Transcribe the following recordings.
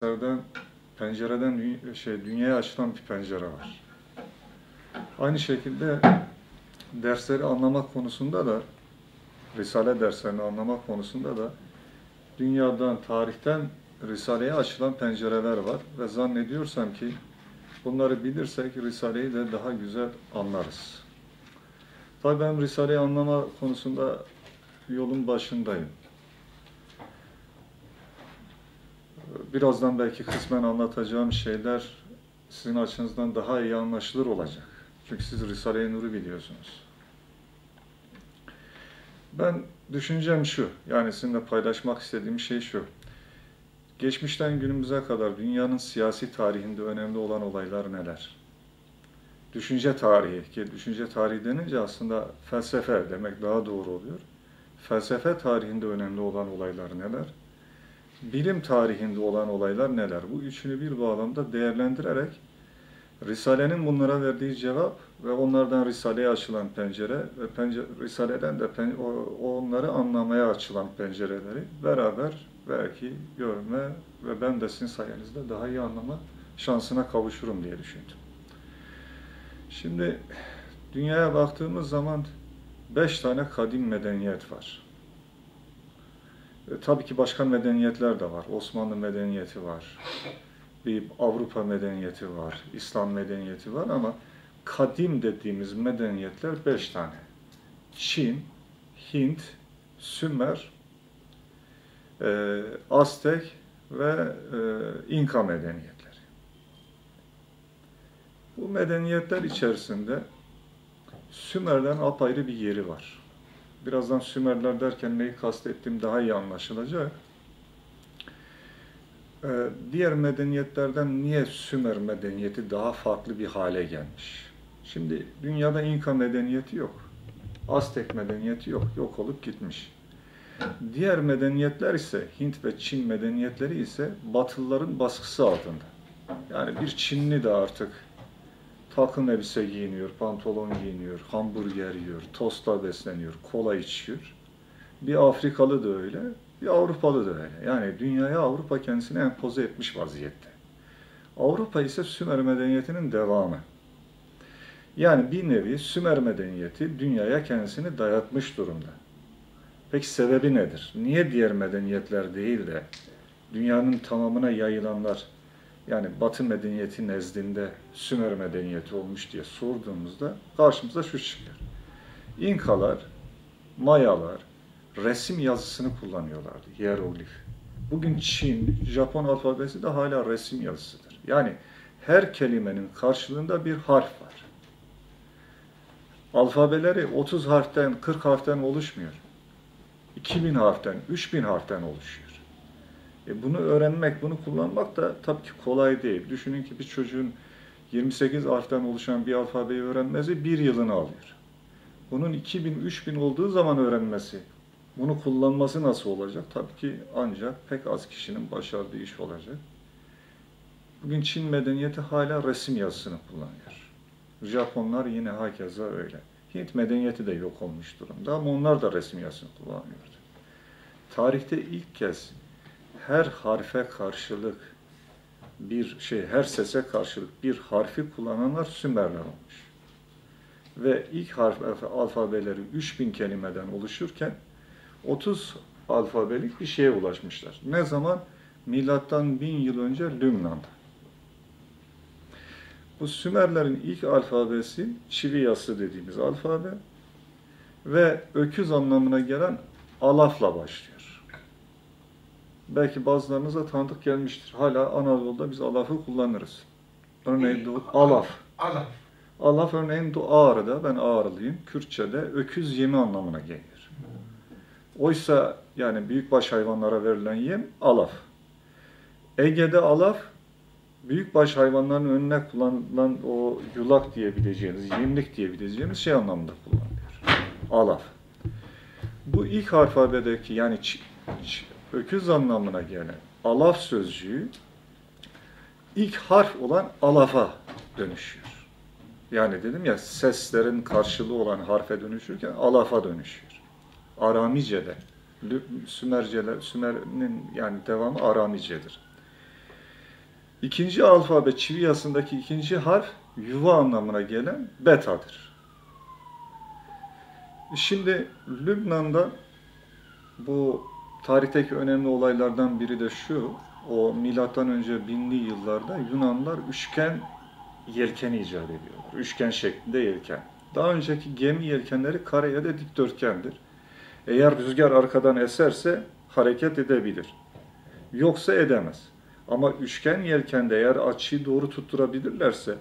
Pencereden, pencereden şey, dünyaya açılan bir pencere var. Aynı şekilde dersleri anlamak konusunda da, Risale derslerini anlamak konusunda da dünyadan, tarihten Risale'ye açılan pencereler var ve zannediyorsam ki bunları bilirsek Risale'yi de daha güzel anlarız. Tabii ben Risale'yi anlama konusunda yolun başındayım. Birazdan belki kısmen anlatacağım şeyler sizin açınızdan daha iyi anlaşılır olacak. Çünkü siz Risale-i Nur'u biliyorsunuz. Ben düşüncem şu, yani sizinle paylaşmak istediğim şey şu. Geçmişten günümüze kadar dünyanın siyasi tarihinde önemli olan olaylar neler? Düşünce tarihi, ki düşünce tarihi denince aslında felsefe demek daha doğru oluyor. Felsefe tarihinde önemli olan olaylar neler? Bilim tarihinde olan olaylar neler? Bu üçünü bir bağlamda değerlendirerek Risale'nin bunlara verdiği cevap ve onlardan Risale'ye açılan pencere ve pencere, Risale'den de pen, o, onları anlamaya açılan pencereleri beraber belki görme ve ben de sizin sayenizde daha iyi anlama şansına kavuşurum diye düşündüm. Şimdi dünyaya baktığımız zaman beş tane kadim medeniyet var. E, tabii ki başka medeniyetler de var. Osmanlı medeniyeti var. Bir Avrupa medeniyeti var. İslam medeniyeti var ama kadim dediğimiz medeniyetler beş tane. Çin, Hint, Sümer, e, Aztek ve e, İnka medeniyetleri. Bu medeniyetler içerisinde Sümer'den apayrı bir yeri var. Birazdan Sümerler derken neyi kastettiğim daha iyi anlaşılacak. Ee, diğer medeniyetlerden niye Sümer medeniyeti daha farklı bir hale gelmiş? Şimdi dünyada İnka medeniyeti yok. Aztek medeniyeti yok. Yok olup gitmiş. Diğer medeniyetler ise Hint ve Çin medeniyetleri ise Batılıların baskısı altında. Yani bir Çinli de artık takım elbise giyiniyor, pantolon giyiniyor, hamburger yiyor, tosta besleniyor, kola içiyor. Bir Afrikalı da öyle, bir Avrupalı da öyle. Yani dünyaya Avrupa kendisini empoze etmiş vaziyette. Avrupa ise Sümer medeniyetinin devamı. Yani bir nevi Sümer medeniyeti dünyaya kendisini dayatmış durumda. Peki sebebi nedir? Niye diğer medeniyetler değil de dünyanın tamamına yayılanlar yani Batı medeniyeti nezdinde Sümer medeniyeti olmuş diye sorduğumuzda karşımıza şu çıkıyor. İnkalar, Mayalar resim yazısını kullanıyorlardı, hieroglif. Bugün Çin, Japon alfabesi de hala resim yazısıdır. Yani her kelimenin karşılığında bir harf var. Alfabeleri 30 harften, 40 harften oluşmuyor. 2000 harften, 3000 harften oluşuyor. E bunu öğrenmek, bunu kullanmak da tabii ki kolay değil. Düşünün ki bir çocuğun 28 harften oluşan bir alfabeyi öğrenmesi bir yılını alıyor. Bunun 2000, 3000 olduğu zaman öğrenmesi, bunu kullanması nasıl olacak? Tabii ki ancak pek az kişinin başardığı iş olacak. Bugün Çin medeniyeti hala resim yazısını kullanıyor. Japonlar yine hakeza öyle. Hint medeniyeti de yok olmuş durumda ama onlar da resim yazısını kullanıyordu. Tarihte ilk kez her harfe karşılık bir şey, her sese karşılık bir harfi kullananlar Sümerler olmuş. Ve ilk harf alfabeleri 3000 kelimeden oluşurken 30 alfabelik bir şeye ulaşmışlar. Ne zaman? Milattan 1000 yıl önce Lübnan'da. Bu Sümerlerin ilk alfabesi çivi yazısı dediğimiz alfabe ve öküz anlamına gelen alafla başlıyor. Belki bazılarınıza tanıdık gelmiştir. Hala Anadolu'da biz alafı kullanırız. Örneğin du alaf. Alaf. Alaf örneğin du Ağrı'da, ben Ağrılıyım, Kürtçe'de öküz yemi anlamına gelir. Oysa yani büyükbaş hayvanlara verilen yem alaf. Ege'de alaf, büyükbaş hayvanların önüne kullanılan o yulak diyebileceğimiz, yemlik diyebileceğimiz şey anlamında kullanılıyor. Alaf. Bu ilk alfabedeki yani öküz anlamına gelen alaf sözcüğü ilk harf olan alafa dönüşüyor. Yani dedim ya seslerin karşılığı olan harfe dönüşürken alafa dönüşüyor. Aramice'de, Sümerceler, Sümer'in yani devamı Aramice'dir. İkinci alfabe çivi yazısındaki ikinci harf yuva anlamına gelen betadır. Şimdi Lübnan'da bu tarihteki önemli olaylardan biri de şu. O milattan önce binli yıllarda Yunanlar üçgen yelkeni icat ediyorlar. Üçgen şeklinde yelken. Daha önceki gemi yelkenleri kare ya da dikdörtgendir. Eğer rüzgar arkadan eserse hareket edebilir. Yoksa edemez. Ama üçgen yelkende eğer açıyı doğru tutturabilirlerse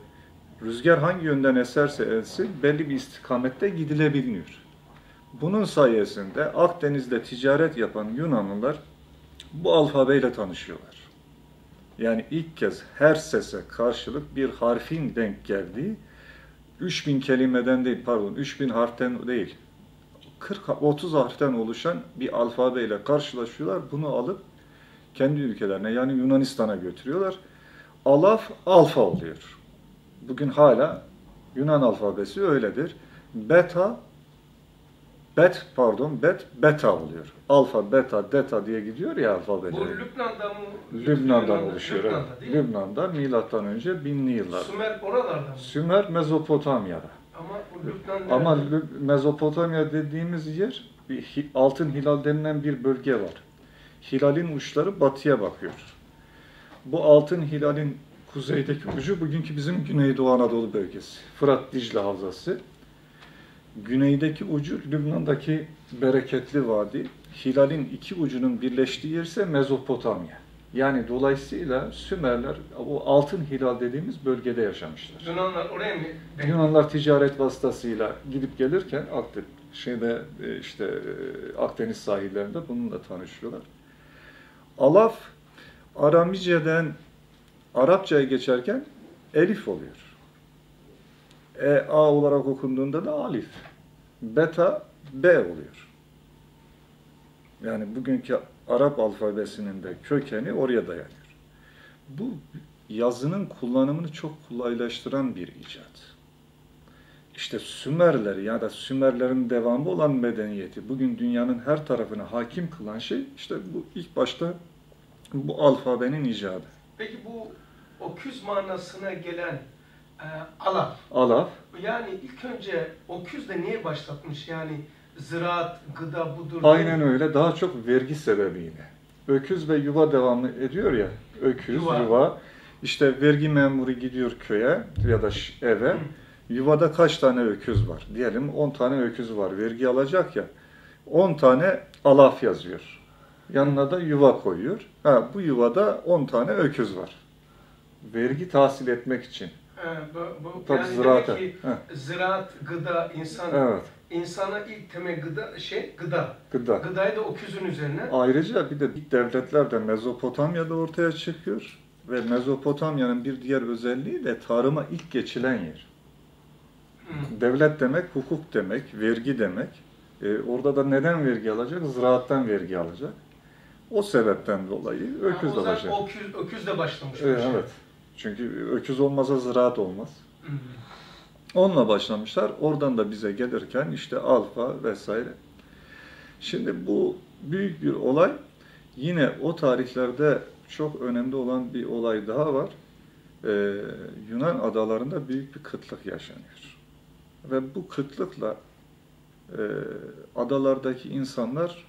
rüzgar hangi yönden eserse elsin belli bir istikamette gidilebiliyor. Bunun sayesinde Akdeniz'de ticaret yapan Yunanlılar bu alfabeyle tanışıyorlar. Yani ilk kez her sese karşılık bir harfin denk geldiği 3000 kelimeden değil pardon 3000 harften değil 40 30 harften oluşan bir alfabeyle karşılaşıyorlar. Bunu alıp kendi ülkelerine yani Yunanistan'a götürüyorlar. Alaf alfa oluyor. Bugün hala Yunan alfabesi öyledir. Beta bet pardon bet beta oluyor. Alfa, beta, deta diye gidiyor ya alfabeleri. Bu Lübnan'da mı? Lübnan'dan oluşuyor. Lübnan'da değil mi? Lübnan'da milattan önce binli yıllar. Sümer oralarda mı? Sümer Mezopotamya'da. Ama Lübnan'da Ama Mezopotamya dediğimiz yer altın hilal denilen bir bölge var. Hilalin uçları batıya bakıyor. Bu altın hilalin kuzeydeki ucu bugünkü bizim Güneydoğu Anadolu bölgesi. Fırat Dicle Havzası. Güneydeki ucu Lübnan'daki bereketli vadi. Hilalin iki ucunun birleştiği yer ise Mezopotamya. Yani dolayısıyla Sümerler o altın hilal dediğimiz bölgede yaşamışlar. Yunanlar oraya mı? Yunanlar ticaret vasıtasıyla gidip gelirken Akdeniz şeyde e, işte e, Akdeniz sahillerinde bununla tanışıyorlar. Alaf Aramice'den Arapçaya geçerken elif oluyor. E, A olarak okunduğunda da alif. Beta B oluyor. Yani bugünkü Arap alfabesinin de kökeni oraya dayanıyor. Bu yazının kullanımını çok kolaylaştıran bir icat. İşte Sümerler ya da Sümerlerin devamı olan medeniyeti bugün dünyanın her tarafına hakim kılan şey işte bu ilk başta bu alfabenin icadı. Peki bu oküz manasına gelen e, alaf. Alaf, Yani ilk önce oküz de niye başlatmış? Yani ziraat, gıda budur. aynen öyle daha çok vergi sebebiyle. Öküz ve yuva devamlı ediyor ya, öküz, Yuva. yuva. İşte vergi memuru gidiyor köye ya da eve. Yuvada kaç tane öküz var? Diyelim 10 tane öküz var. Vergi alacak ya. 10 tane alaf yazıyor. Yanına da yuva koyuyor. Ha, bu yuvada 10 tane öküz var. Vergi tahsil etmek için. He, bu, bu, Tabii yani ziraate. demek ki Heh. ziraat, gıda, insan, Evet, insana ilk temel gıda, şey gıda. gıda. Gıdayı da oküzün üzerine. Ayrıca bir de ilk devletler de Mezopotamya'da ortaya çıkıyor. Ve Mezopotamya'nın bir diğer özelliği de tarıma ilk geçilen yer. Hı. Devlet demek, hukuk demek, vergi demek. E, orada da neden vergi alacak? Ziraattan vergi alacak. O sebepten dolayı öküz Ha, o zaman alacak. Oküz, oküzle başlamış. bu E, şey. Çünkü öküz olmasa ziraat olmaz. Onunla başlamışlar. Oradan da bize gelirken işte alfa vesaire. Şimdi bu büyük bir olay. Yine o tarihlerde çok önemli olan bir olay daha var. Ee, Yunan adalarında büyük bir kıtlık yaşanıyor. Ve bu kıtlıkla e, adalardaki insanlar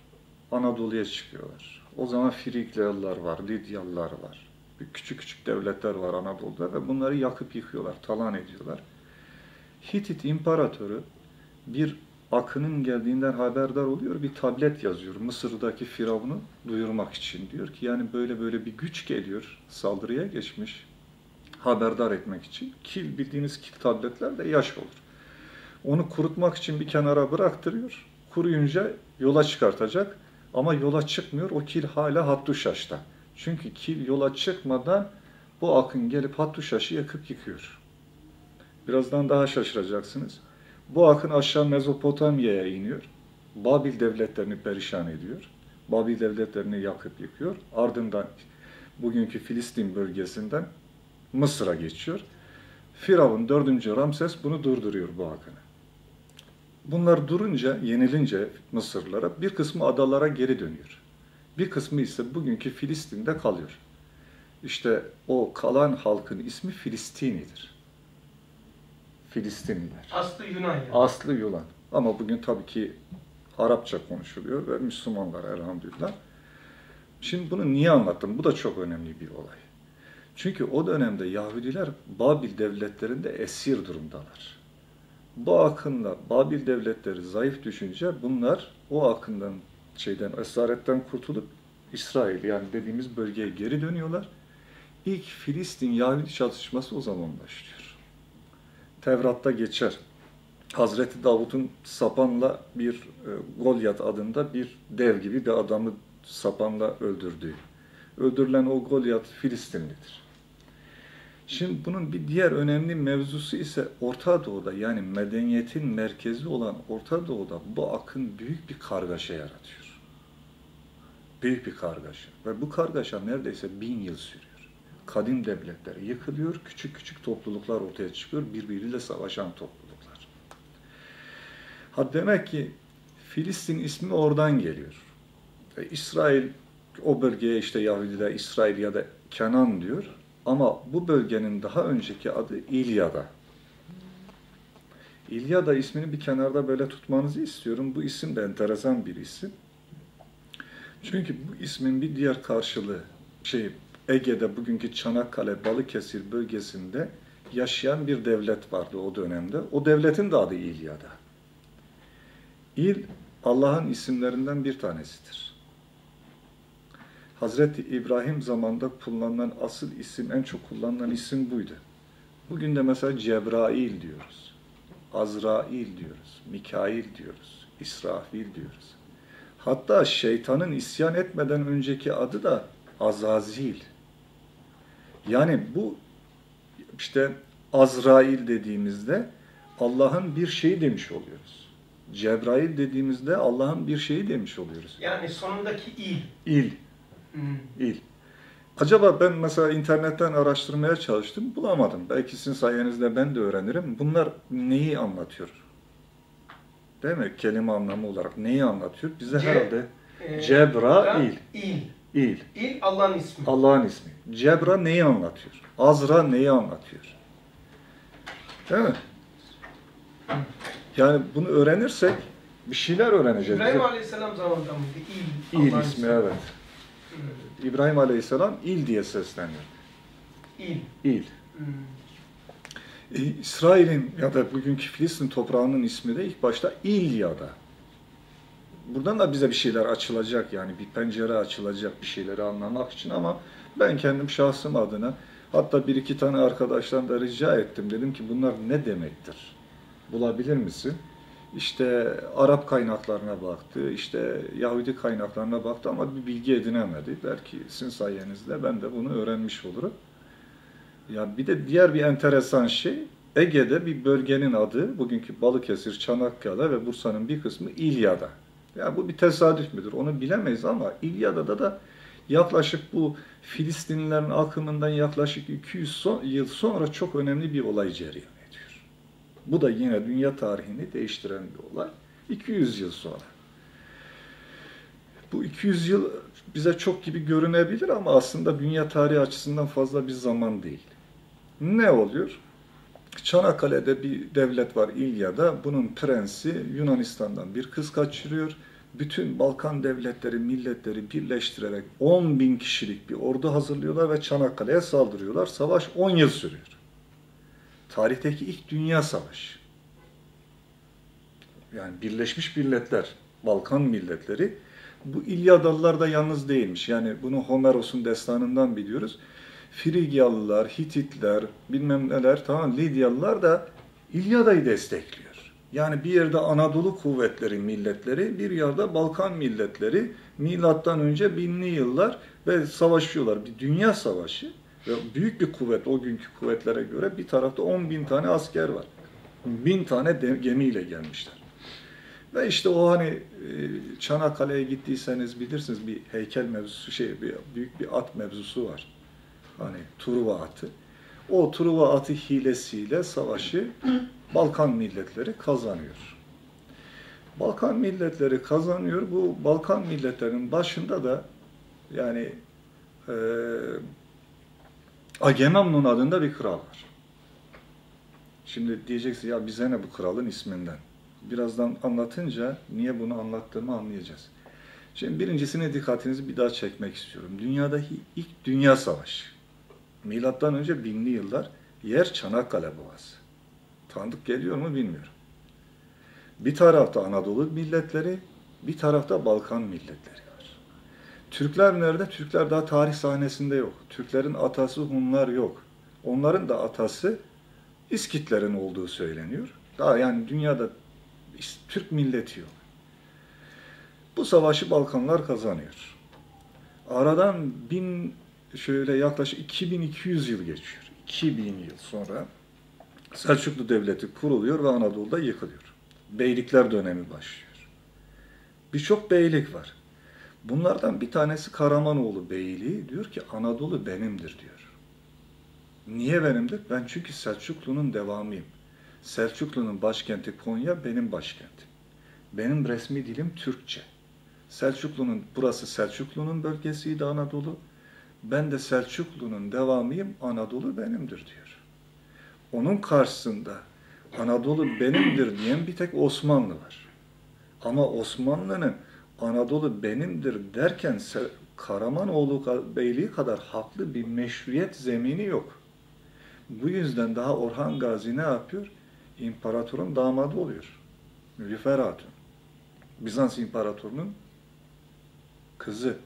Anadolu'ya çıkıyorlar. O zaman Frigyalılar var, Lidyalılar var. Küçük küçük devletler var Anadolu'da ve bunları yakıp yıkıyorlar, talan ediyorlar. Hitit imparatoru bir akının geldiğinden haberdar oluyor. Bir tablet yazıyor Mısır'daki firavunu duyurmak için. Diyor ki yani böyle böyle bir güç geliyor. Saldırıya geçmiş. Haberdar etmek için. Kil bildiğiniz kil tabletler de yaş olur. Onu kurutmak için bir kenara bıraktırıyor. Kuruyunca yola çıkartacak. Ama yola çıkmıyor. O kil hala Hattuşaş'ta. Çünkü kil yola çıkmadan bu akın gelip Hattuşaş'ı yakıp yıkıyor. Birazdan daha şaşıracaksınız. Bu akın aşağı Mezopotamya'ya iniyor. Babil devletlerini perişan ediyor. Babil devletlerini yakıp yıkıyor. Ardından bugünkü Filistin bölgesinden Mısır'a geçiyor. Firavun 4. Ramses bunu durduruyor bu akını. Bunlar durunca, yenilince Mısırlara bir kısmı adalara geri dönüyor. Bir kısmı ise bugünkü Filistin'de kalıyor. İşte o kalan halkın ismi Filistinidir. Filistinliler. Aslı Yunan yani. Aslı Yunan. Ama bugün tabii ki Arapça konuşuluyor ve Müslümanlar elhamdülillah. Şimdi bunu niye anlattım? Bu da çok önemli bir olay. Çünkü o dönemde Yahudiler Babil devletlerinde esir durumdalar. Bu akınla Babil devletleri zayıf düşünce bunlar o akından şeyden esaretten kurtulup İsrail yani dediğimiz bölgeye geri dönüyorlar. İlk Filistin Yahudi çatışması o zaman başlıyor. Tevrat'ta geçer. Hazreti Davut'un sapanla bir e, Golyat adında bir dev gibi bir adamı sapanla öldürdüğü. Öldürülen o Golyat Filistinlidir. Şimdi bunun bir diğer önemli mevzusu ise Orta Doğu'da yani medeniyetin merkezi olan Orta Doğu'da bu akın büyük bir kargaşa yaratıyor. Büyük bir kargaşa. Ve bu kargaşa neredeyse bin yıl sürüyor. Kadim devletler yıkılıyor, küçük küçük topluluklar ortaya çıkıyor, birbiriyle savaşan topluluklar. Ha demek ki Filistin ismi oradan geliyor. E, İsrail o bölgeye işte Yahudiler İsrail ya da Kenan diyor. Ama bu bölgenin daha önceki adı İlyada. İlyada ismini bir kenarda böyle tutmanızı istiyorum. Bu isim de enteresan bir isim. Çünkü bu ismin bir diğer karşılığı şey Ege'de bugünkü Çanakkale, Balıkesir bölgesinde yaşayan bir devlet vardı o dönemde. O devletin de adı İlyada. İl Allah'ın isimlerinden bir tanesidir. Hazreti İbrahim zamanında kullanılan asıl isim, en çok kullanılan isim buydu. Bugün de mesela Cebrail diyoruz. Azrail diyoruz. Mikail diyoruz. İsrafil diyoruz. Hatta şeytanın isyan etmeden önceki adı da Azazil. Yani bu işte Azrail dediğimizde Allah'ın bir şeyi demiş oluyoruz. Cebrail dediğimizde Allah'ın bir şeyi demiş oluyoruz. Yani sonundaki il. İl. Hmm. İl. Acaba ben mesela internetten araştırmaya çalıştım, bulamadım. Belki sizin sayenizde ben de öğrenirim. Bunlar neyi anlatıyor? Değil mi? Kelime anlamı olarak neyi anlatıyor? Bize Ce- herhalde Ee, Cebrail. İl. İl. İl Allah'ın ismi. Allah'ın ismi. Cebra neyi anlatıyor? Azra neyi anlatıyor? Değil mi? Yani bunu öğrenirsek bir şeyler öğreneceğiz. İbrahim Aleyhisselam zamanında mıydı? İl. İl Allah'ın ismi evet. İbrahim Aleyhisselam İl diye sesleniyor. İl. İl. Hmm. İsrail'in ya da bugünkü Filistin toprağının ismi de ilk başta İlyada. Buradan da bize bir şeyler açılacak yani bir pencere açılacak bir şeyleri anlamak için ama ben kendim şahsım adına hatta bir iki tane arkadaştan da rica ettim. Dedim ki bunlar ne demektir? Bulabilir misin? İşte Arap kaynaklarına baktı, işte Yahudi kaynaklarına baktı ama bir bilgi edinemedi. Belki sizin sayenizde ben de bunu öğrenmiş olurum. Ya bir de diğer bir enteresan şey, Ege'de bir bölgenin adı, bugünkü Balıkesir, Çanakkale ve Bursa'nın bir kısmı İlyada. Ya bu bir tesadüf müdür onu bilemeyiz ama İlyada'da da yaklaşık bu Filistinlilerin akımından yaklaşık 200 son- yıl sonra çok önemli bir olay cereyan ediyor. Bu da yine dünya tarihini değiştiren bir olay. 200 yıl sonra. Bu 200 yıl bize çok gibi görünebilir ama aslında dünya tarihi açısından fazla bir zaman değil. Ne oluyor? Çanakkale'de bir devlet var İlyada. Bunun prensi Yunanistan'dan bir kız kaçırıyor. Bütün Balkan devletleri, milletleri birleştirerek 10 bin kişilik bir ordu hazırlıyorlar ve Çanakkale'ye saldırıyorlar. Savaş 10 yıl sürüyor. Tarihteki ilk dünya savaşı. Yani Birleşmiş Milletler, Balkan milletleri bu İlyadalılar da yalnız değilmiş. Yani bunu Homeros'un destanından biliyoruz. Frigyalılar, Hititler, bilmem neler, tamam Lidyalılar da İlyada'yı destekliyor. Yani bir yerde Anadolu kuvvetleri, milletleri, bir yerde Balkan milletleri milattan önce binli yıllar ve savaşıyorlar. Bir dünya savaşı ve büyük bir kuvvet o günkü kuvvetlere göre bir tarafta 10 bin tane asker var. Bin tane de, gemiyle gelmişler. Ve işte o hani e, Çanakkale'ye gittiyseniz bilirsiniz bir heykel mevzusu şey bir büyük bir at mevzusu var. Hani Truva atı. O Truva atı hilesiyle savaşı Balkan milletleri kazanıyor. Balkan milletleri kazanıyor. Bu Balkan milletlerinin başında da yani e, Agamemnon adında bir kral var. Şimdi diyeceksin ya bize ne bu kralın isminden? Birazdan anlatınca niye bunu anlattığımı anlayacağız. Şimdi birincisine dikkatinizi bir daha çekmek istiyorum. Dünyadaki ilk dünya savaşı. Milattan önce binli yıllar yer Çanakkale Boğazı. Tanıdık geliyor mu bilmiyorum. Bir tarafta Anadolu milletleri, bir tarafta Balkan milletleri var. Türkler nerede? Türkler daha tarih sahnesinde yok. Türklerin atası Hunlar yok. Onların da atası İskitlerin olduğu söyleniyor. Daha yani dünyada Türk milleti yok. Bu savaşı Balkanlar kazanıyor. Aradan bin şöyle yaklaşık 2200 yıl geçiyor. 2000 yıl sonra Selçuklu Devleti kuruluyor ve Anadolu'da yıkılıyor. Beylikler dönemi başlıyor. Birçok beylik var. Bunlardan bir tanesi Karamanoğlu Beyliği diyor ki Anadolu benimdir diyor. Niye benimdir? Ben çünkü Selçuklu'nun devamıyım. Selçuklu'nun başkenti Konya benim başkentim. Benim resmi dilim Türkçe. Selçuklu'nun, burası Selçuklu'nun bölgesiydi Anadolu. Ben de Selçuklu'nun devamıyım, Anadolu benimdir diyor. Onun karşısında Anadolu benimdir diyen bir tek Osmanlı var. Ama Osmanlı'nın Anadolu benimdir derken Karamanoğlu Beyliği kadar haklı bir meşruiyet zemini yok. Bu yüzden daha Orhan Gazi ne yapıyor? İmparatorun damadı oluyor. Nülüfer Hatun. Bizans İmparatorunun kızı.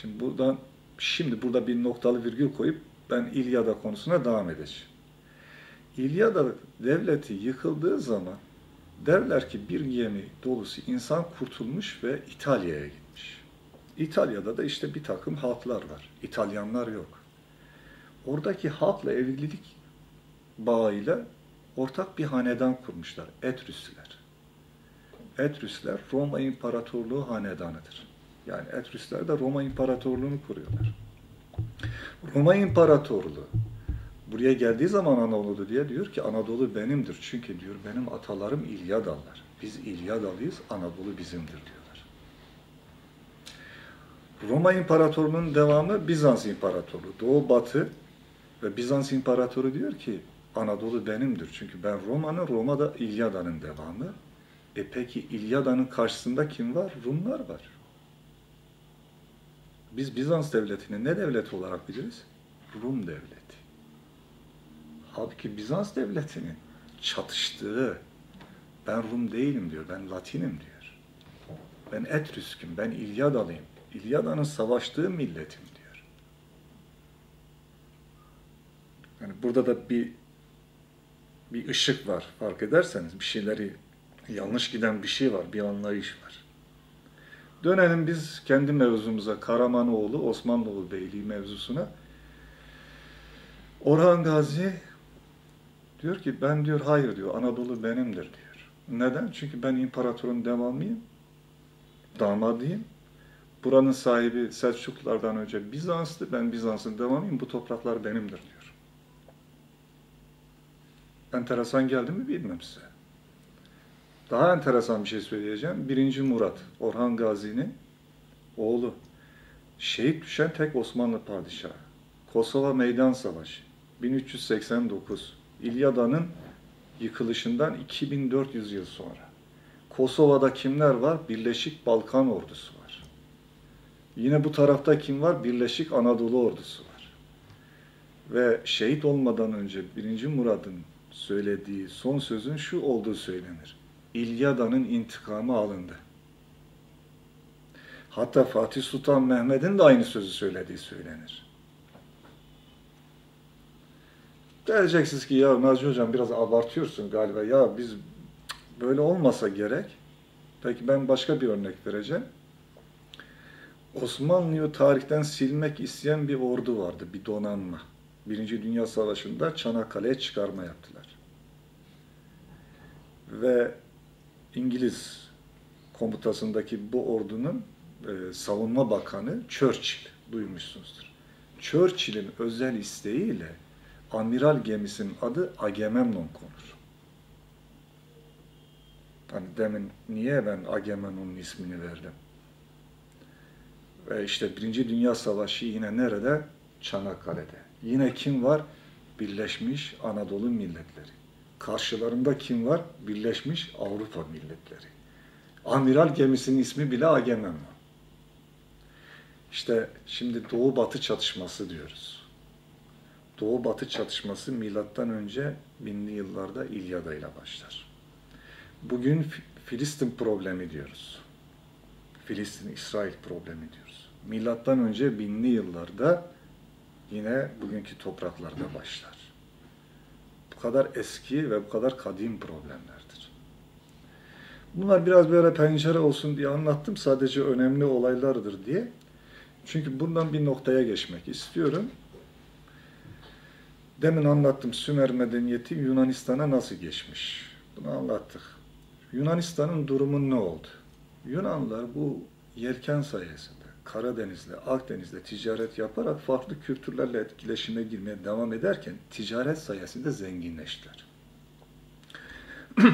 Şimdi buradan şimdi burada bir noktalı virgül koyup ben İlyada konusuna devam edeceğim. İlyada devleti yıkıldığı zaman derler ki bir gemi dolusu insan kurtulmuş ve İtalya'ya gitmiş. İtalya'da da işte bir takım halklar var. İtalyanlar yok. Oradaki halkla evlilik bağıyla ortak bir hanedan kurmuşlar. Etrüsler. Etrüsler Roma İmparatorluğu hanedanıdır. Yani Etrüsler de Roma İmparatorluğunu kuruyorlar. Roma İmparatorluğu buraya geldiği zaman Anadolu diye diyor ki Anadolu benimdir. Çünkü diyor benim atalarım İlyadalılar. Biz İlyadalıyız, Anadolu bizimdir diyorlar. Roma İmparatorluğu'nun devamı Bizans İmparatorluğu. Doğu Batı ve Bizans İmparatoru diyor ki Anadolu benimdir. Çünkü ben Roma'nın, Roma'da İlyada'nın devamı. E peki İlyada'nın karşısında kim var? Rumlar var. Biz Bizans devletini ne devleti olarak biliriz? Rum devleti. Halbuki Bizans devletinin çatıştığı, ben Rum değilim diyor, ben Latinim diyor. Ben Etrüsküm, ben İlyadalıyım. İlyada'nın savaştığı milletim diyor. Yani burada da bir bir ışık var fark ederseniz bir şeyleri yanlış giden bir şey var, bir anlayış var. Dönelim biz kendi mevzumuza Karamanoğlu, Osmanlıoğlu Beyliği mevzusuna. Orhan Gazi diyor ki ben diyor hayır diyor Anadolu benimdir diyor. Neden? Çünkü ben imparatorun devamıyım, damadıyım. Buranın sahibi Selçuklulardan önce Bizans'tı, ben Bizans'ın devamıyım, bu topraklar benimdir diyor. Enteresan geldi mi bilmem size. Daha enteresan bir şey söyleyeceğim. Birinci Murat, Orhan Gazi'nin oğlu. Şehit düşen tek Osmanlı padişahı. Kosova Meydan Savaşı, 1389. İlyada'nın yıkılışından 2400 yıl sonra. Kosova'da kimler var? Birleşik Balkan ordusu var. Yine bu tarafta kim var? Birleşik Anadolu ordusu var. Ve şehit olmadan önce 1. Murad'ın söylediği son sözün şu olduğu söylenir. İlyada'nın intikamı alındı. Hatta Fatih Sultan Mehmet'in de aynı sözü söylediği söylenir. Diyeceksiniz ki ya Naci Hocam biraz abartıyorsun galiba. Ya biz böyle olmasa gerek. Peki ben başka bir örnek vereceğim. Osmanlı'yı tarihten silmek isteyen bir ordu vardı, bir donanma. Birinci Dünya Savaşı'nda Çanakkale'ye çıkarma yaptılar. Ve İngiliz komutasındaki bu ordunun e, savunma bakanı Churchill, duymuşsunuzdur. Churchill'in özel isteğiyle amiral gemisinin adı Agamemnon konur. Hani demin niye ben Agamemnon'un ismini verdim? Ve işte Birinci Dünya Savaşı yine nerede? Çanakkale'de. Yine kim var? Birleşmiş Anadolu milletleri. Karşılarında kim var? Birleşmiş Avrupa milletleri. Amiral gemisinin ismi bile Agamemnon. İşte şimdi Doğu Batı çatışması diyoruz. Doğu Batı çatışması milattan önce binli yıllarda İlyada ile başlar. Bugün Filistin problemi diyoruz. Filistin-İsrail problemi diyoruz. Milattan önce binli yıllarda yine bugünkü topraklarda başlar. Bu kadar eski ve bu kadar kadim problemlerdir. Bunlar biraz böyle pencere olsun diye anlattım. Sadece önemli olaylardır diye. Çünkü bundan bir noktaya geçmek istiyorum. Demin anlattım Sümer medeniyeti Yunanistan'a nasıl geçmiş. Bunu anlattık. Yunanistan'ın durumu ne oldu? Yunanlılar bu yelken sayesinde Karadeniz'le, Akdeniz'le ticaret yaparak farklı kültürlerle etkileşime girmeye devam ederken ticaret sayesinde zenginleştiler.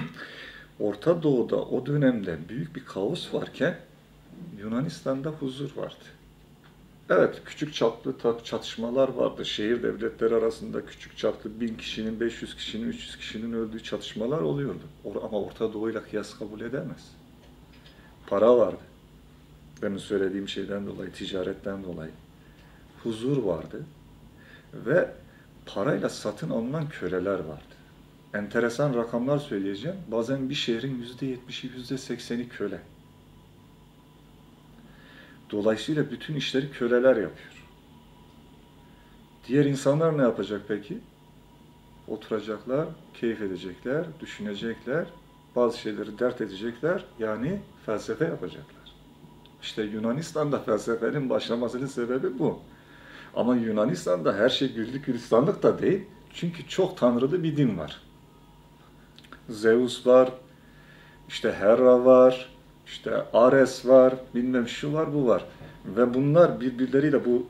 Orta Doğu'da o dönemde büyük bir kaos varken Yunanistan'da huzur vardı. Evet, küçük çaplı çatışmalar vardı. Şehir devletleri arasında küçük çaplı bin kişinin, 500 kişinin, 300 kişinin öldüğü çatışmalar oluyordu. Ama Orta Doğu ile kıyas kabul edemez. Para vardı. Benim söylediğim şeyden dolayı, ticaretten dolayı. Huzur vardı. Ve parayla satın alınan köleler vardı. Enteresan rakamlar söyleyeceğim. Bazen bir şehrin %70'i, %80'i köle. Dolayısıyla bütün işleri köleler yapıyor. Diğer insanlar ne yapacak peki? Oturacaklar, keyif edecekler, düşünecekler, bazı şeyleri dert edecekler, yani felsefe yapacaklar. İşte Yunanistan'da felsefenin başlamasının sebebi bu. Ama Yunanistan'da her şey güllük gülistanlık da değil. Çünkü çok tanrılı bir din var. Zeus var, işte Hera var, işte Ares var, bilmem şu var, bu var. Ve bunlar birbirleriyle bu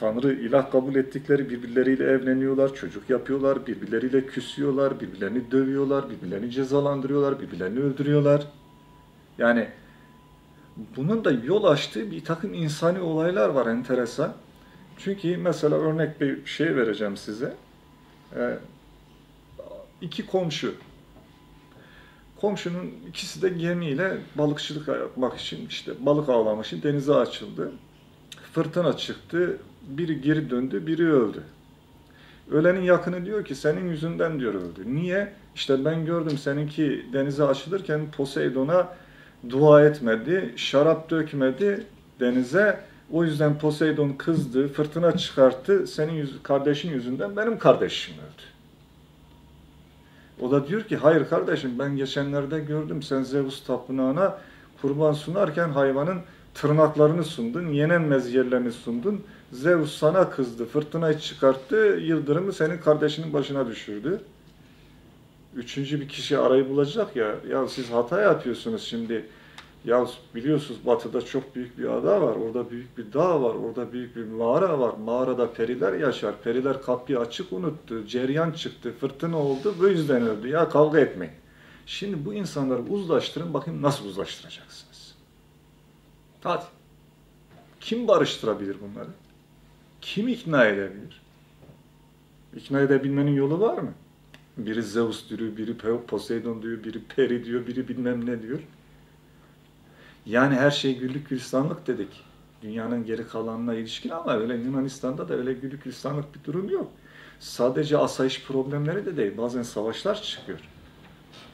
Tanrı ilah kabul ettikleri birbirleriyle evleniyorlar, çocuk yapıyorlar, birbirleriyle küsüyorlar, birbirlerini dövüyorlar, birbirlerini cezalandırıyorlar, birbirlerini öldürüyorlar. Yani bunun da yol açtığı bir takım insani olaylar var enteresan. Çünkü mesela örnek bir şey vereceğim size. Ee, iki komşu Komşunun ikisi de gemiyle balıkçılık yapmak için işte balık avlamak için denize açıldı. Fırtına çıktı. Biri geri döndü, biri öldü. Ölenin yakını diyor ki senin yüzünden diyor öldü. Niye? İşte ben gördüm seninki denize açılırken Poseidon'a dua etmedi, şarap dökmedi denize. O yüzden Poseidon kızdı, fırtına çıkarttı. Senin yüz, kardeşin yüzünden benim kardeşim öldü. O da diyor ki hayır kardeşim ben geçenlerde gördüm sen Zeus tapınağına kurban sunarken hayvanın tırnaklarını sundun, yenenmez yerlerini sundun. Zeus sana kızdı, fırtınayı çıkarttı, yıldırımı senin kardeşinin başına düşürdü. Üçüncü bir kişi arayı bulacak ya, ya siz hata yapıyorsunuz şimdi ya biliyorsunuz batıda çok büyük bir ada var, orada büyük bir dağ var, orada büyük bir mağara var. Mağarada periler yaşar. Periler kapıyı açık unuttu, ceryan çıktı, fırtına oldu, bu yüzden öldü. Ya kavga etmeyin. Şimdi bu insanları uzlaştırın, bakayım nasıl uzlaştıracaksınız? Hadi. Kim barıştırabilir bunları? Kim ikna edebilir? İkna edebilmenin yolu var mı? Biri Zeus diyor, biri Poseidon diyor, biri Peri diyor, biri bilmem ne diyor. Yani her şey güllük gülistanlık dedik. Dünyanın geri kalanına ilişkin ama öyle Yunanistan'da da öyle güllük gülistanlık bir durum yok. Sadece asayiş problemleri de değil. Bazen savaşlar çıkıyor.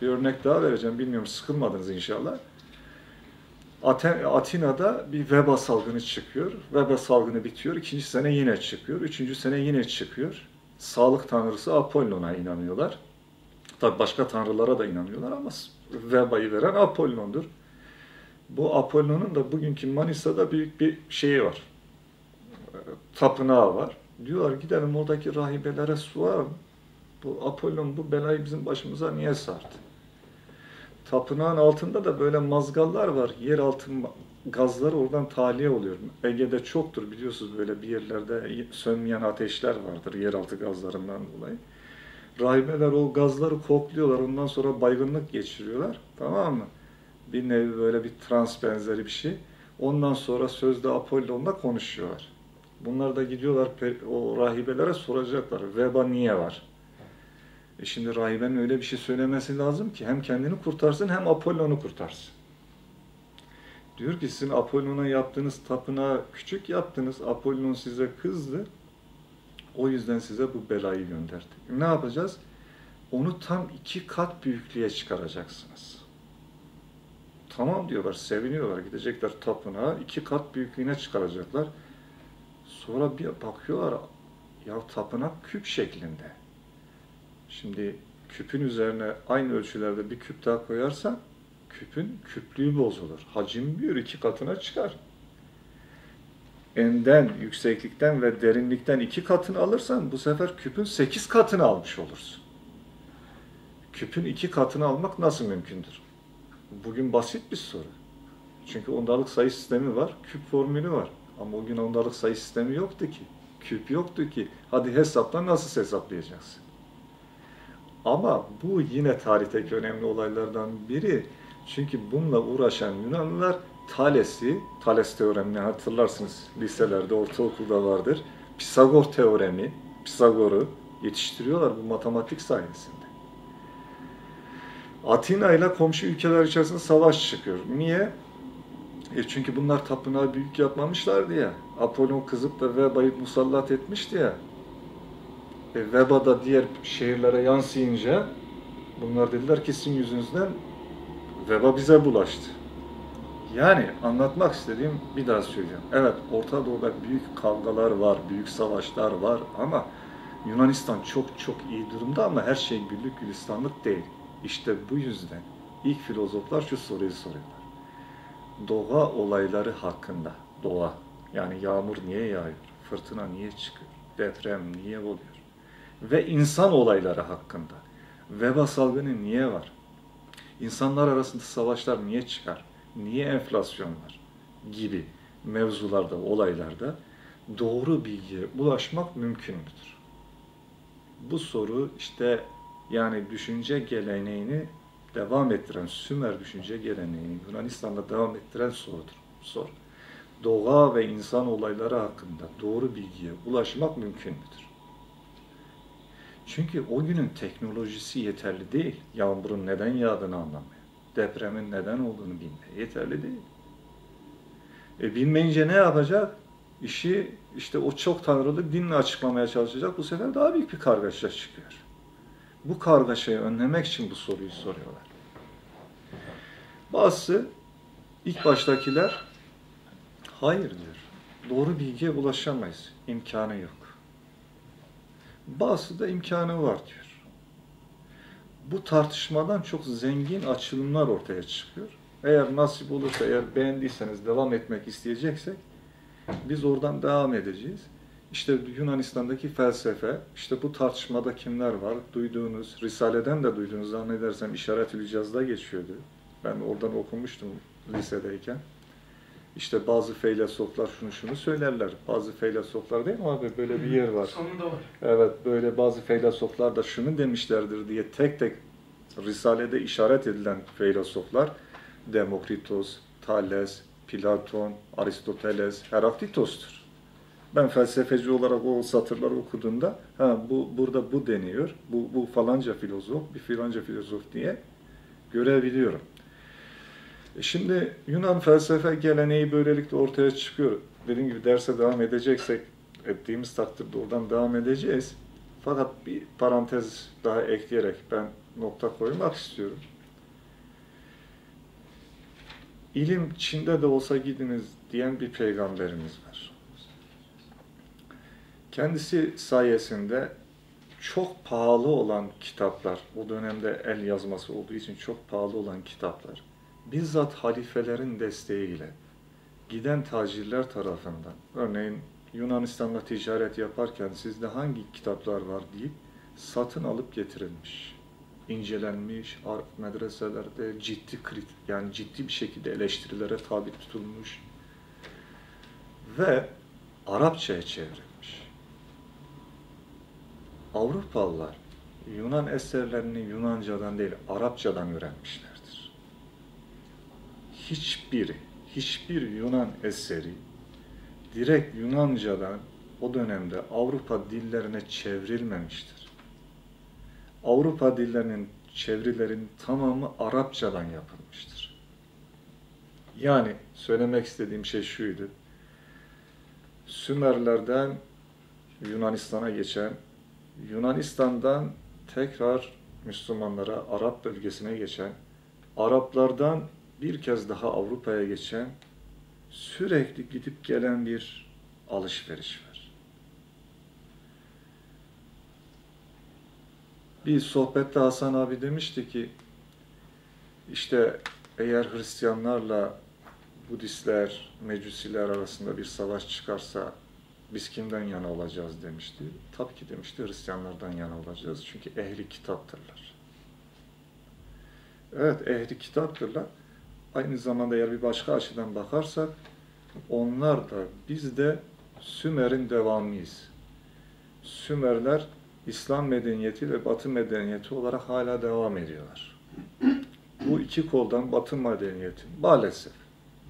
Bir örnek daha vereceğim. Bilmiyorum sıkılmadınız inşallah. Aten, Atina'da bir veba salgını çıkıyor. Veba salgını bitiyor. İkinci sene yine çıkıyor. Üçüncü sene yine çıkıyor. Sağlık tanrısı Apollon'a inanıyorlar. Tabi başka tanrılara da inanıyorlar ama vebayı veren Apollon'dur. Bu Apollon'un da bugünkü Manisa'da büyük bir şeyi var. Tapınağı var. Diyorlar gidelim oradaki rahibelere sualım. Bu Apollon bu belayı bizim başımıza niye sardı? Tapınağın altında da böyle mazgallar var. Yeraltı gazları oradan tahliye oluyor. Ege'de çoktur biliyorsunuz böyle bir yerlerde sönmeyen ateşler vardır yeraltı gazlarından dolayı. Rahibeler o gazları kokluyorlar. Ondan sonra baygınlık geçiriyorlar. Tamam mı? bir nevi böyle bir trans benzeri bir şey. Ondan sonra sözde Apollon'la konuşuyorlar. Bunlar da gidiyorlar o rahibelere soracaklar. Veba niye var? E şimdi rahibenin öyle bir şey söylemesi lazım ki hem kendini kurtarsın hem Apollon'u kurtarsın. Diyor ki sizin Apollon'a yaptığınız tapınağı küçük yaptınız. Apollon size kızdı. O yüzden size bu belayı gönderdi. Ne yapacağız? Onu tam iki kat büyüklüğe çıkaracaksınız. Tamam diyorlar, seviniyorlar. Gidecekler tapınağa, iki kat büyüklüğüne çıkaracaklar. Sonra bir bakıyorlar, ya tapınak küp şeklinde. Şimdi küpün üzerine aynı ölçülerde bir küp daha koyarsan küpün küplüğü bozulur. Hacim büyür, iki katına çıkar. Enden, yükseklikten ve derinlikten iki katını alırsan bu sefer küpün sekiz katını almış olursun. Küpün iki katını almak nasıl mümkündür? Bugün basit bir soru. Çünkü ondalık sayı sistemi var, küp formülü var. Ama o gün ondalık sayı sistemi yoktu ki. Küp yoktu ki. Hadi hesapla nasıl hesaplayacaksın? Ama bu yine tarihteki önemli olaylardan biri. Çünkü bununla uğraşan Yunanlılar Thales'i, Thales teoremini hatırlarsınız liselerde, ortaokulda vardır. Pisagor teoremi, Pisagor'u yetiştiriyorlar bu matematik sayesinde. Atina ile komşu ülkeler içerisinde savaş çıkıyor. Niye? E çünkü bunlar tapınağı büyük yapmamışlardı ya. Apollon kızıp da Veba'yı musallat etmişti ya. E, Veba da diğer şehirlere yansıyınca bunlar dediler ki sizin yüzünüzden veba bize bulaştı. Yani anlatmak istediğim bir daha söyleyeceğim. Evet Orta Doğu'da büyük kavgalar var, büyük savaşlar var ama Yunanistan çok çok iyi durumda ama her şey güllük gülistanlık değil. İşte bu yüzden ilk filozoflar şu soruyu soruyorlar. Doğa olayları hakkında, doğa yani yağmur niye yağıyor, fırtına niye çıkıyor, deprem niye oluyor ve insan olayları hakkında, veba salgını niye var, insanlar arasında savaşlar niye çıkar, niye enflasyon var gibi mevzularda, olaylarda doğru bilgiye ulaşmak mümkün müdür? Bu soru işte yani düşünce geleneğini devam ettiren, Sümer düşünce geleneğini Yunanistan'da devam ettiren sorudur. Sor. Doğa ve insan olayları hakkında doğru bilgiye ulaşmak mümkün müdür? Çünkü o günün teknolojisi yeterli değil. Yağmurun neden yağdığını anlamaya, depremin neden olduğunu bilmeye yeterli değil. E bilmeyince ne yapacak? İşi işte o çok tanrılı dinle açıklamaya çalışacak. Bu sefer daha büyük bir kargaşa çıkıyor. Bu kargaşayı önlemek için bu soruyu soruyorlar. Bazısı ilk baştakiler hayır diyor. Doğru bilgiye ulaşamayız. İmkanı yok. Bazısı da imkanı var diyor. Bu tartışmadan çok zengin açılımlar ortaya çıkıyor. Eğer nasip olursa, eğer beğendiyseniz, devam etmek isteyeceksek biz oradan devam edeceğiz. İşte Yunanistan'daki felsefe, işte bu tartışmada kimler var? Duyduğunuz, Risale'den de duyduğunuz zannedersem işaret-ül geçiyordu. Ben oradan okumuştum lisedeyken. İşte bazı feylesoflar şunu şunu söylerler. Bazı feylesoflar değil mi abi? Böyle bir yer var. Sonunda var. Evet böyle bazı feylesoflar da şunu demişlerdir diye tek tek Risale'de işaret edilen feylesoflar Demokritos, Thales, Platon, Aristoteles, Heraklitos'tur. Ben felsefeci olarak o satırları okuduğumda ha bu burada bu deniyor. Bu bu falanca filozof, bir filanca filozof diye görebiliyorum. E Şimdi Yunan felsefe geleneği böylelikle ortaya çıkıyor. Dediğim gibi derse devam edeceksek ettiğimiz takdirde oradan devam edeceğiz. Fakat bir parantez daha ekleyerek ben nokta koymak istiyorum. İlim Çin'de de olsa gidiniz diyen bir peygamberimiz var. Kendisi sayesinde çok pahalı olan kitaplar, o dönemde el yazması olduğu için çok pahalı olan kitaplar, bizzat halifelerin desteğiyle giden tacirler tarafından, örneğin Yunanistan'la ticaret yaparken sizde hangi kitaplar var deyip satın alıp getirilmiş, incelenmiş, medreselerde ciddi krit, yani ciddi bir şekilde eleştirilere tabi tutulmuş ve Arapçaya çevrilmiş. Avrupalılar Yunan eserlerini Yunancadan değil Arapçadan öğrenmişlerdir. Hiçbiri, hiçbir Yunan eseri direkt Yunanca'dan o dönemde Avrupa dillerine çevrilmemiştir. Avrupa dillerinin çevirilerin tamamı Arapçadan yapılmıştır. Yani söylemek istediğim şey şuydu. Sümerlerden Yunanistan'a geçen, Yunanistan'dan tekrar Müslümanlara, Arap bölgesine geçen, Araplardan bir kez daha Avrupa'ya geçen, sürekli gidip gelen bir alışveriş var. Bir sohbette Hasan abi demişti ki, işte eğer Hristiyanlarla Budistler, Mecusiler arasında bir savaş çıkarsa biz kimden yana olacağız demişti. Tabii ki demişti Hristiyanlardan yana olacağız. Çünkü ehli kitaptırlar. Evet ehli kitaptırlar. Aynı zamanda eğer bir başka açıdan bakarsak onlar da biz de Sümer'in devamıyız. Sümerler İslam medeniyeti ve Batı medeniyeti olarak hala devam ediyorlar. Bu iki koldan Batı medeniyeti maalesef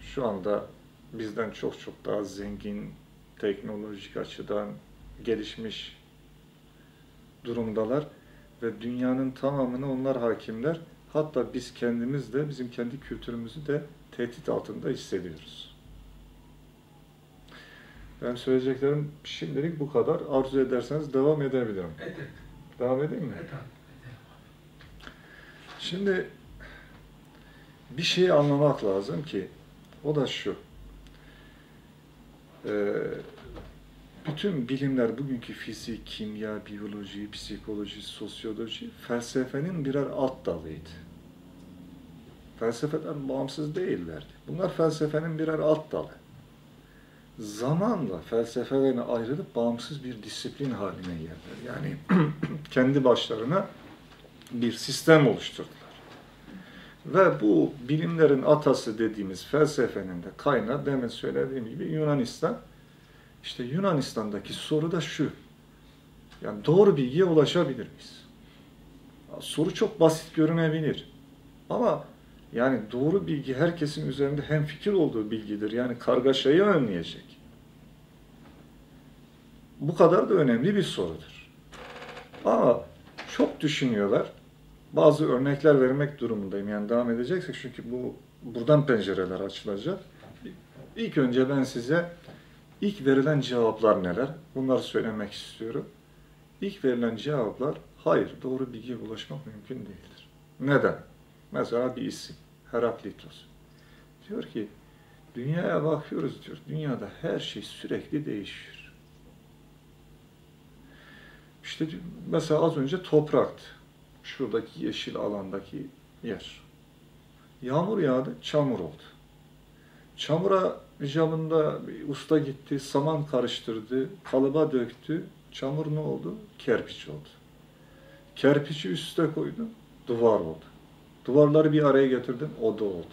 şu anda bizden çok çok daha zengin, teknolojik açıdan gelişmiş durumdalar ve dünyanın tamamını onlar hakimler. Hatta biz kendimiz de, bizim kendi kültürümüzü de tehdit altında hissediyoruz. Ben söyleyeceklerim şimdilik bu kadar. Arzu ederseniz devam edebilirim. Evet. Devam edeyim mi? Evet. Şimdi bir şeyi anlamak lazım ki o da şu. Ee, bütün bilimler bugünkü fizik, kimya, biyoloji, psikoloji, sosyoloji felsefenin birer alt dalıydı. Felsefeden bağımsız değillerdi. Bunlar felsefenin birer alt dalı. Zamanla felsefelerine ayrılıp bağımsız bir disiplin haline geldiler. Yani kendi başlarına bir sistem oluşturdular. Ve bu bilimlerin atası dediğimiz felsefenin de kaynağı demin söylediğim gibi Yunanistan. İşte Yunanistan'daki soru da şu. Yani doğru bilgiye ulaşabilir miyiz? Soru çok basit görünebilir. Ama yani doğru bilgi herkesin üzerinde hemfikir olduğu bilgidir. Yani kargaşayı önleyecek. Bu kadar da önemli bir sorudur. Ama çok düşünüyorlar bazı örnekler vermek durumundayım. Yani devam edeceksek çünkü bu buradan pencereler açılacak. İlk önce ben size ilk verilen cevaplar neler? Bunları söylemek istiyorum. İlk verilen cevaplar hayır, doğru bilgiye ulaşmak mümkün değildir. Neden? Mesela bir isim, Heraklitos. Diyor ki, dünyaya bakıyoruz diyor, dünyada her şey sürekli değişiyor. İşte mesela az önce topraktı şuradaki yeşil alandaki yer. Yağmur yağdı, çamur oldu. Çamura icabında bir usta gitti, saman karıştırdı, kalıba döktü. Çamur ne oldu? Kerpiç oldu. Kerpiçi üste koydu, duvar oldu. Duvarları bir araya getirdin, oda oldu.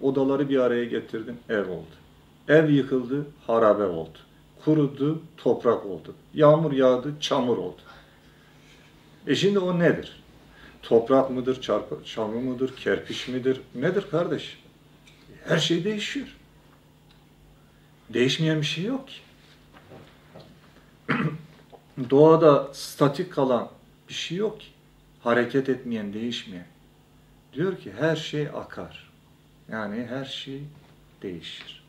Odaları bir araya getirdin, ev oldu. Ev yıkıldı, harabe oldu. Kurudu, toprak oldu. Yağmur yağdı, çamur oldu. E şimdi o nedir? Toprak mıdır, çarpı, çamur mudur, kerpiç midir? Nedir kardeş? Her şey değişiyor. Değişmeyen bir şey yok ki. Doğada statik kalan bir şey yok ki. Hareket etmeyen, değişmeyen. Diyor ki her şey akar. Yani her şey değişir.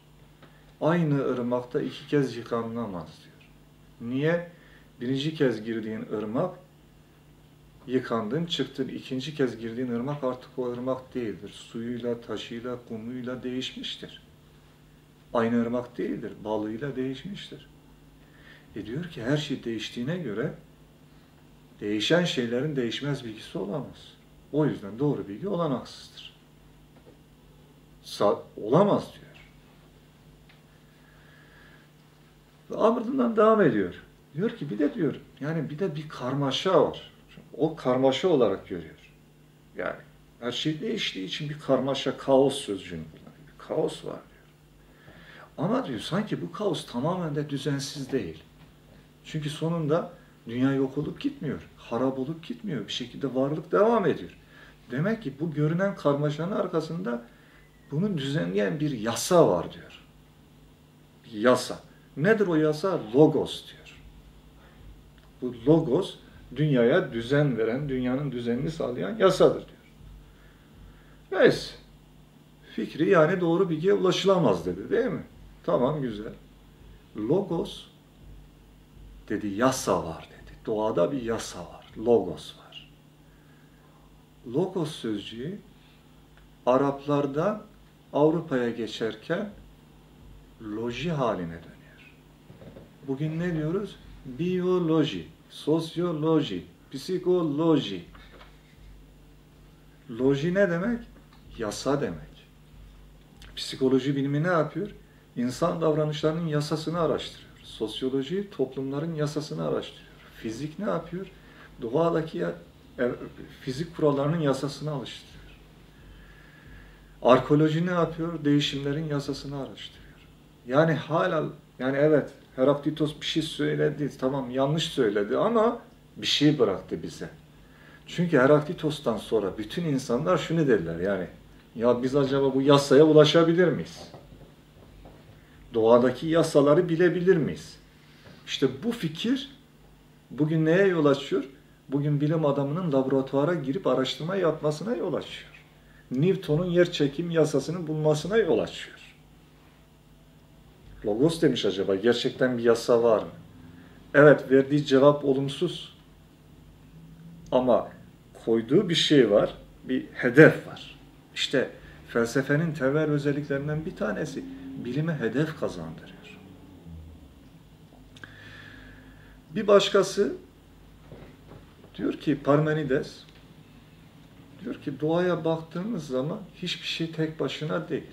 Aynı ırmakta iki kez yıkanılamaz diyor. Niye? Birinci kez girdiğin ırmak yıkandın, çıktın. ikinci kez girdiğin ırmak artık o ırmak değildir. Suyuyla, taşıyla, kumuyla değişmiştir. Aynı ırmak değildir. Balığıyla değişmiştir. E diyor ki her şey değiştiğine göre değişen şeylerin değişmez bilgisi olamaz. O yüzden doğru bilgi olanaksızdır. Sa olamaz diyor. Ve ardından devam ediyor. Diyor ki bir de diyor yani bir de bir karmaşa var. O karmaşa olarak görüyor. Yani her şey değiştiği için bir karmaşa, kaos sözcüğünü kullanıyor. Bir kaos var. Ama diyor sanki bu kaos tamamen de düzensiz değil. Çünkü sonunda dünya yok olup gitmiyor. Harap olup gitmiyor. Bir şekilde varlık devam ediyor. Demek ki bu görünen karmaşanın arkasında bunu düzenleyen bir yasa var diyor. Bir yasa. Nedir o yasa? Logos diyor. Bu logos dünyaya düzen veren, dünyanın düzenini sağlayan yasadır diyor. Neyse. Fikri yani doğru bilgiye ulaşılamaz dedi değil mi? Tamam güzel. Logos dedi yasa var dedi. Doğada bir yasa var. Logos var. Logos sözcüğü Araplardan Avrupa'ya geçerken loji haline dönüyor. Bugün ne diyoruz? Biyoloji, sosyoloji, psikoloji. Loji ne demek? Yasa demek. Psikoloji bilimi ne yapıyor? İnsan davranışlarının yasasını araştırıyor. Sosyoloji toplumların yasasını araştırıyor. Fizik ne yapıyor? Doğadaki e, fizik kurallarının yasasını araştırıyor. Arkeoloji ne yapıyor? Değişimlerin yasasını araştırıyor. Yani hala yani evet Heraklitos bir şey söyledi. Tamam yanlış söyledi ama bir şey bıraktı bize. Çünkü Heraklitos'tan sonra bütün insanlar şunu dediler yani ya biz acaba bu yasaya ulaşabilir miyiz? Doğadaki yasaları bilebilir miyiz? İşte bu fikir bugün neye yol açıyor? Bugün bilim adamının laboratuvara girip araştırma yapmasına yol açıyor. Newton'un yer çekim yasasını bulmasına yol açıyor. Logos demiş acaba gerçekten bir yasa var mı? Evet verdiği cevap olumsuz. Ama koyduğu bir şey var, bir hedef var. İşte felsefenin temel özelliklerinden bir tanesi bilime hedef kazandırıyor. Bir başkası diyor ki Parmenides diyor ki doğaya baktığımız zaman hiçbir şey tek başına değil.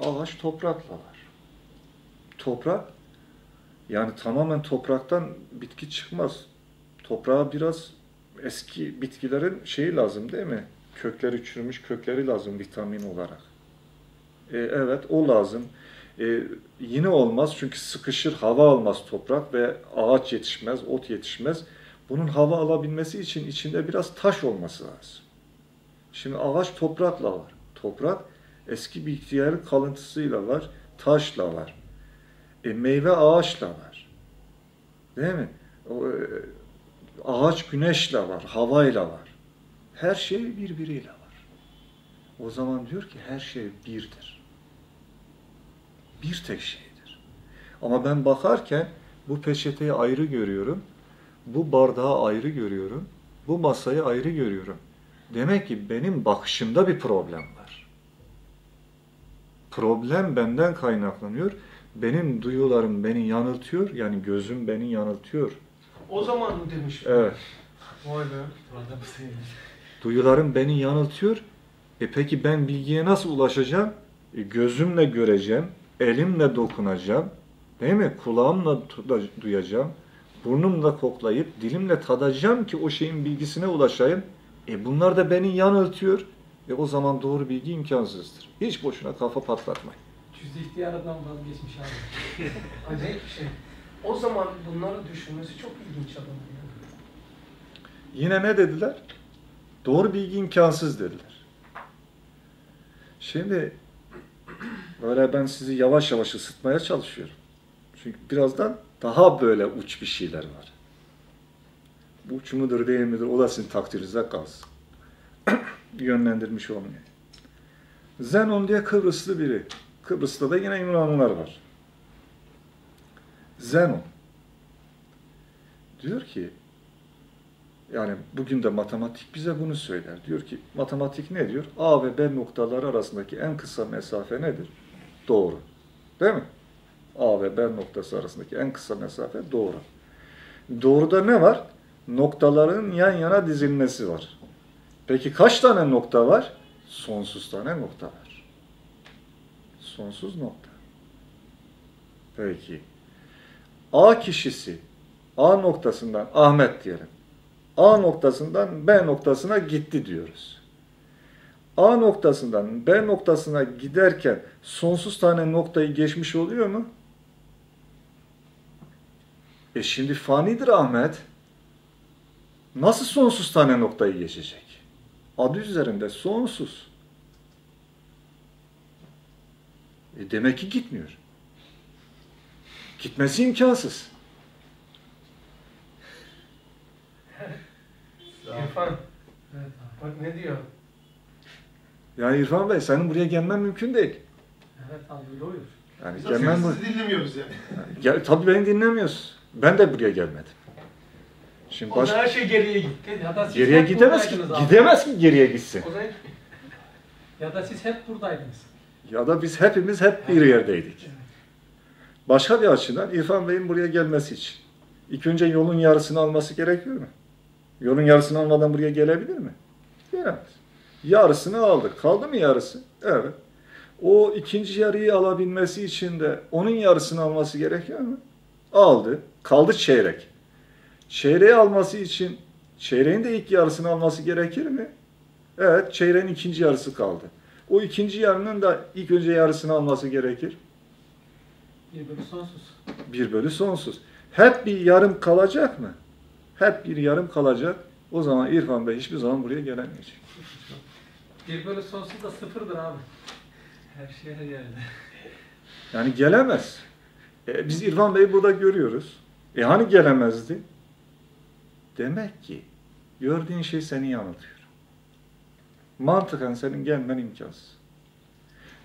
Ağaç toprakla var. Toprak yani tamamen topraktan bitki çıkmaz. Toprağa biraz eski bitkilerin şeyi lazım değil mi? Kökleri çürümüş kökleri lazım vitamin olarak. E, evet o lazım. E, yine olmaz çünkü sıkışır hava almaz toprak ve ağaç yetişmez, ot yetişmez. Bunun hava alabilmesi için içinde biraz taş olması lazım. Şimdi ağaç toprakla var. Toprak eski bitkilerin kalıntısıyla var, taşla var. E, meyve ağaçla var. Değil mi? O, e, ağaç güneşle var, havayla var. Her şey birbiriyle var. O zaman diyor ki her şey birdir. Bir tek şeydir. Ama ben bakarken bu peçeteyi ayrı görüyorum. Bu bardağı ayrı görüyorum. Bu masayı ayrı görüyorum. Demek ki benim bakışımda bir problem var. Problem benden kaynaklanıyor. Benim duyularım beni yanıltıyor. Yani gözüm beni yanıltıyor. O zaman mı demiş? Evet. Vay be. Duyularım beni yanıltıyor. E peki ben bilgiye nasıl ulaşacağım? E gözümle göreceğim, elimle dokunacağım, değil mi? Kulağımla duyacağım, burnumla koklayıp, dilimle tadacağım ki o şeyin bilgisine ulaşayım. E bunlar da beni yanıltıyor. E o zaman doğru bilgi imkansızdır. Hiç boşuna kafa patlatmayın. Cüz ihtiyarından vazgeçmiş abi. Acayip bir şey. O zaman bunları düşünmesi çok ilginç adam. Yine ne dediler? Doğru bilgi imkansız dediler. Şimdi böyle ben sizi yavaş yavaş ısıtmaya çalışıyorum. Çünkü birazdan daha böyle uç bir şeyler var. Bu uç mudur değil midir o da sizin takdirinize kalsın. Yönlendirmiş olmuyor. Zenon diye Kıbrıslı biri. Kıbrıs'ta da yine Yunanlılar var. Zenon diyor ki yani bugün de matematik bize bunu söyler. Diyor ki matematik ne diyor? A ve B noktaları arasındaki en kısa mesafe nedir? Doğru. Değil mi? A ve B noktası arasındaki en kısa mesafe doğru. Doğruda ne var? Noktaların yan yana dizilmesi var. Peki kaç tane nokta var? Sonsuz tane nokta var. Sonsuz nokta. Peki. A kişisi A noktasından Ahmet diyelim. A noktasından B noktasına gitti diyoruz. A noktasından B noktasına giderken sonsuz tane noktayı geçmiş oluyor mu? E şimdi fanidir Ahmet. Nasıl sonsuz tane noktayı geçecek? Adı üzerinde sonsuz. E demek ki gitmiyor. Gitmesi imkansız. İrfan Evet abi. bak ne diyor? Yani İrfan Bey senin buraya gelmen mümkün değil. Evet abi öyle oluyor. Yani Biz gelmen bu. sizi dinlemiyoruz yani. Gel, tabii beni dinlemiyorsun. Ben de buraya gelmedim. Şimdi baş, her şey geriye gitti. Ya da siz geriye hep gidemez ki. abi. Gidemez ki geriye gitsin. O zaman Ya da siz hep buradaydınız. Ya da biz hepimiz hep bir yerdeydik. Başka bir açıdan İrfan Bey'in buraya gelmesi için. İlk önce yolun yarısını alması gerekiyor mu? Yolun yarısını almadan buraya gelebilir mi? Gelemez. Yarısını aldı. Kaldı mı yarısı? Evet. O ikinci yarıyı alabilmesi için de onun yarısını alması gerekiyor mu? Aldı. Kaldı çeyrek. Çeyreği alması için çeyreğin de ilk yarısını alması gerekir mi? Evet, çeyreğin ikinci yarısı kaldı. O ikinci yarının da ilk önce yarısını alması gerekir. Bir bölü sonsuz. Bir bölü sonsuz. Hep bir yarım kalacak mı? Hep bir yarım kalacak. O zaman İrfan Bey hiçbir zaman buraya gelemeyecek. Bir bölü sonsuz da sıfırdır abi. Her şey her yerde. Yani gelemez. E, biz İrfan Bey'i burada görüyoruz. E hani gelemezdi? Demek ki gördüğün şey seni yanıltıyor. Mantıken senin gelmen imkansız.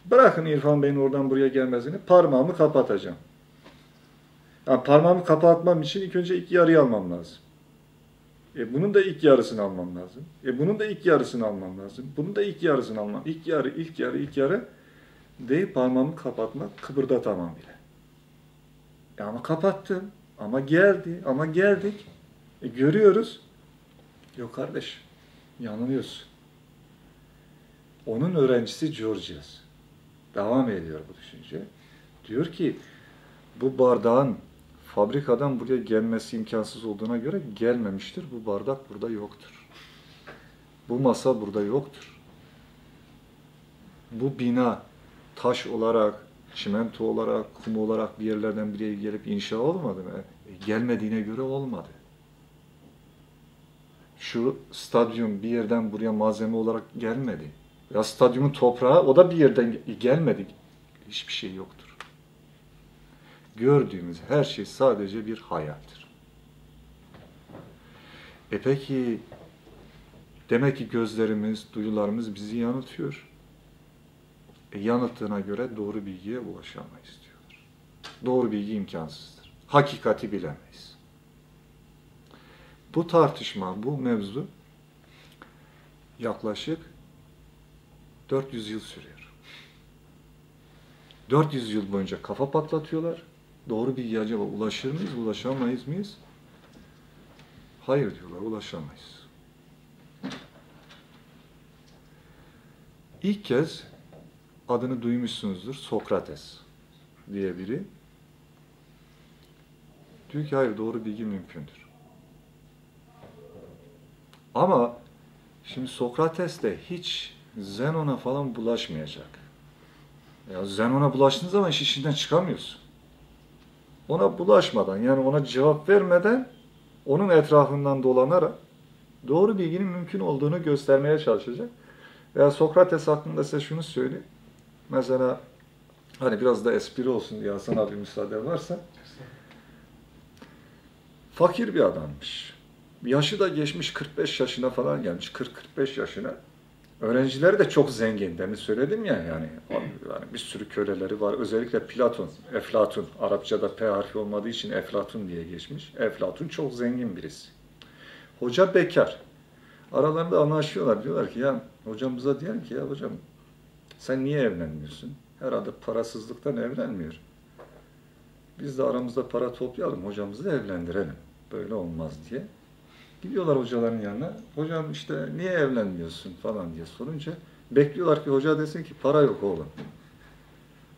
Bırakın İrfan Bey'in oradan buraya gelmesini parmağımı kapatacağım. Yani parmağımı kapatmam için ilk önce ilk yarıyı almam lazım. E bunun da ilk yarısını almam lazım. E bunun da ilk yarısını almam lazım. Bunun da ilk yarısını almam. İlk yarı, ilk yarı, ilk yarı deyip parmağımı kapatmak kıpırdatamam bile. E ama kapattım. Ama geldi. Ama geldik. E görüyoruz. Yok kardeş. Yanılıyorsun. Onun öğrencisi Georgias. Devam ediyor bu düşünce. Diyor ki bu bardağın fabrikadan buraya gelmesi imkansız olduğuna göre gelmemiştir. Bu bardak burada yoktur. Bu masa burada yoktur. Bu bina taş olarak, çimento olarak, kum olarak bir yerlerden bir yere gelip inşa olmadı mı? E, gelmediğine göre olmadı. Şu stadyum bir yerden buraya malzeme olarak gelmedi. Ya stadyumun toprağı o da bir yerden ge- gelmedi. Hiçbir şey yoktur. Gördüğümüz her şey sadece bir hayattır. E peki demek ki gözlerimiz, duyularımız bizi yanıltıyor. E, yanılttığına göre doğru bilgiye ulaşamayız diyor. Doğru bilgi imkansızdır. Hakikati bilemeyiz. Bu tartışma, bu mevzu yaklaşık 400 yıl sürüyor. 400 yıl boyunca kafa patlatıyorlar. Doğru bilgi acaba ulaşır mıyız, ulaşamayız mıyız? Hayır diyorlar, ulaşamayız. İlk kez adını duymuşsunuzdur. Sokrates diye biri. Diyor ki hayır doğru bilgi mümkündür. Ama şimdi Sokrates de hiç Zenon'a falan bulaşmayacak. Ya Zenon'a bulaştığın zaman iş işinden çıkamıyorsun. Ona bulaşmadan yani ona cevap vermeden onun etrafından dolanarak doğru bilginin mümkün olduğunu göstermeye çalışacak. Veya Sokrates hakkında size şunu söyleyeyim. Mesela hani biraz da espri olsun diye Hasan abi müsaade varsa. Fakir bir adammış. Yaşı da geçmiş 45 yaşına falan gelmiş. 40-45 yaşına. Öğrencileri de çok zengin. Demin söyledim ya yani, yani bir sürü köleleri var. Özellikle Platon, Eflatun. Arapçada P harfi olmadığı için Eflatun diye geçmiş. Eflatun çok zengin birisi. Hoca bekar. Aralarında anlaşıyorlar. Diyorlar ki ya hocamıza diyelim ki ya hocam sen niye evlenmiyorsun? Herhalde parasızlıktan evlenmiyor. Biz de aramızda para toplayalım, hocamızı evlendirelim. Böyle olmaz diye. Gidiyorlar hocaların yanına. Hocam işte niye evlenmiyorsun falan diye sorunca bekliyorlar ki hoca desin ki para yok oğlum.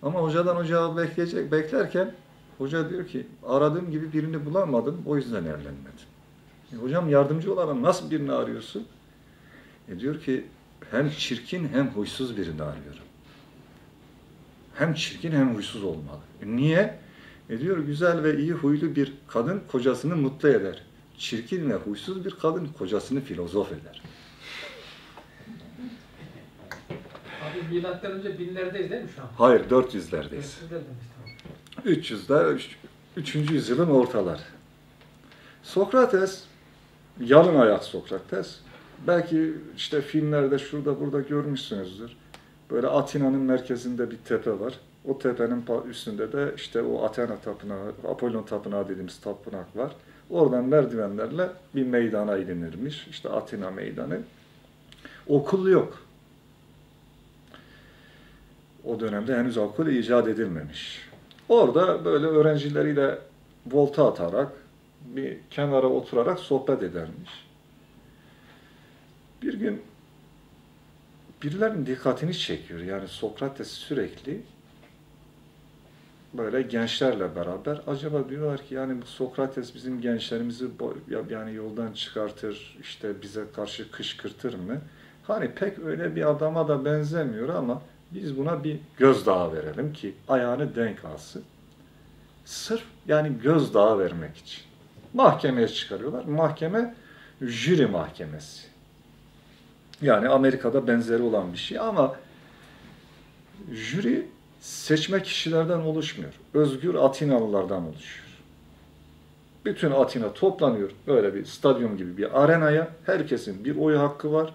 Ama hocadan o cevabı bekleyecek, beklerken hoca diyor ki aradığım gibi birini bulamadım o yüzden evlenmedim. E, hocam yardımcı olan nasıl birini arıyorsun? E diyor ki hem çirkin hem huysuz birini arıyorum. Hem çirkin hem huysuz olmalı. E, niye? E diyor güzel ve iyi huylu bir kadın kocasını mutlu eder. Çirkin ve huysuz bir kadın kocasını filozof eder. Abi milattan önce binlerdeyiz değil mi şu an? Hayır 400'lerdeyiz. Sizler demiş tamam. 300'de 3. yüzyılın ortaları. Sokrates, yalın ayak Sokrates. Belki işte filmlerde şurada burada görmüşsünüzdür. Böyle Atina'nın merkezinde bir tepe var. O tepenin üstünde de işte o Athena tapınağı, Apollon tapınağı dediğimiz tapınak var. Oradan merdivenlerle bir meydana ilinirmiş. İşte Atina meydanı. Okul yok. O dönemde henüz okul icat edilmemiş. Orada böyle öğrencileriyle volta atarak, bir kenara oturarak sohbet edermiş. Bir gün birilerinin dikkatini çekiyor. Yani Sokrates sürekli böyle gençlerle beraber acaba diyorlar ki yani bu Sokrates bizim gençlerimizi yani yoldan çıkartır, işte bize karşı kışkırtır mı? Hani pek öyle bir adama da benzemiyor ama biz buna bir gözdağı verelim ki ayağını denk alsın. Sırf yani gözdağı vermek için. Mahkemeye çıkarıyorlar. Mahkeme jüri mahkemesi. Yani Amerika'da benzeri olan bir şey ama jüri seçme kişilerden oluşmuyor. Özgür Atinalılardan oluşuyor. Bütün Atina toplanıyor böyle bir stadyum gibi bir arenaya. Herkesin bir oy hakkı var.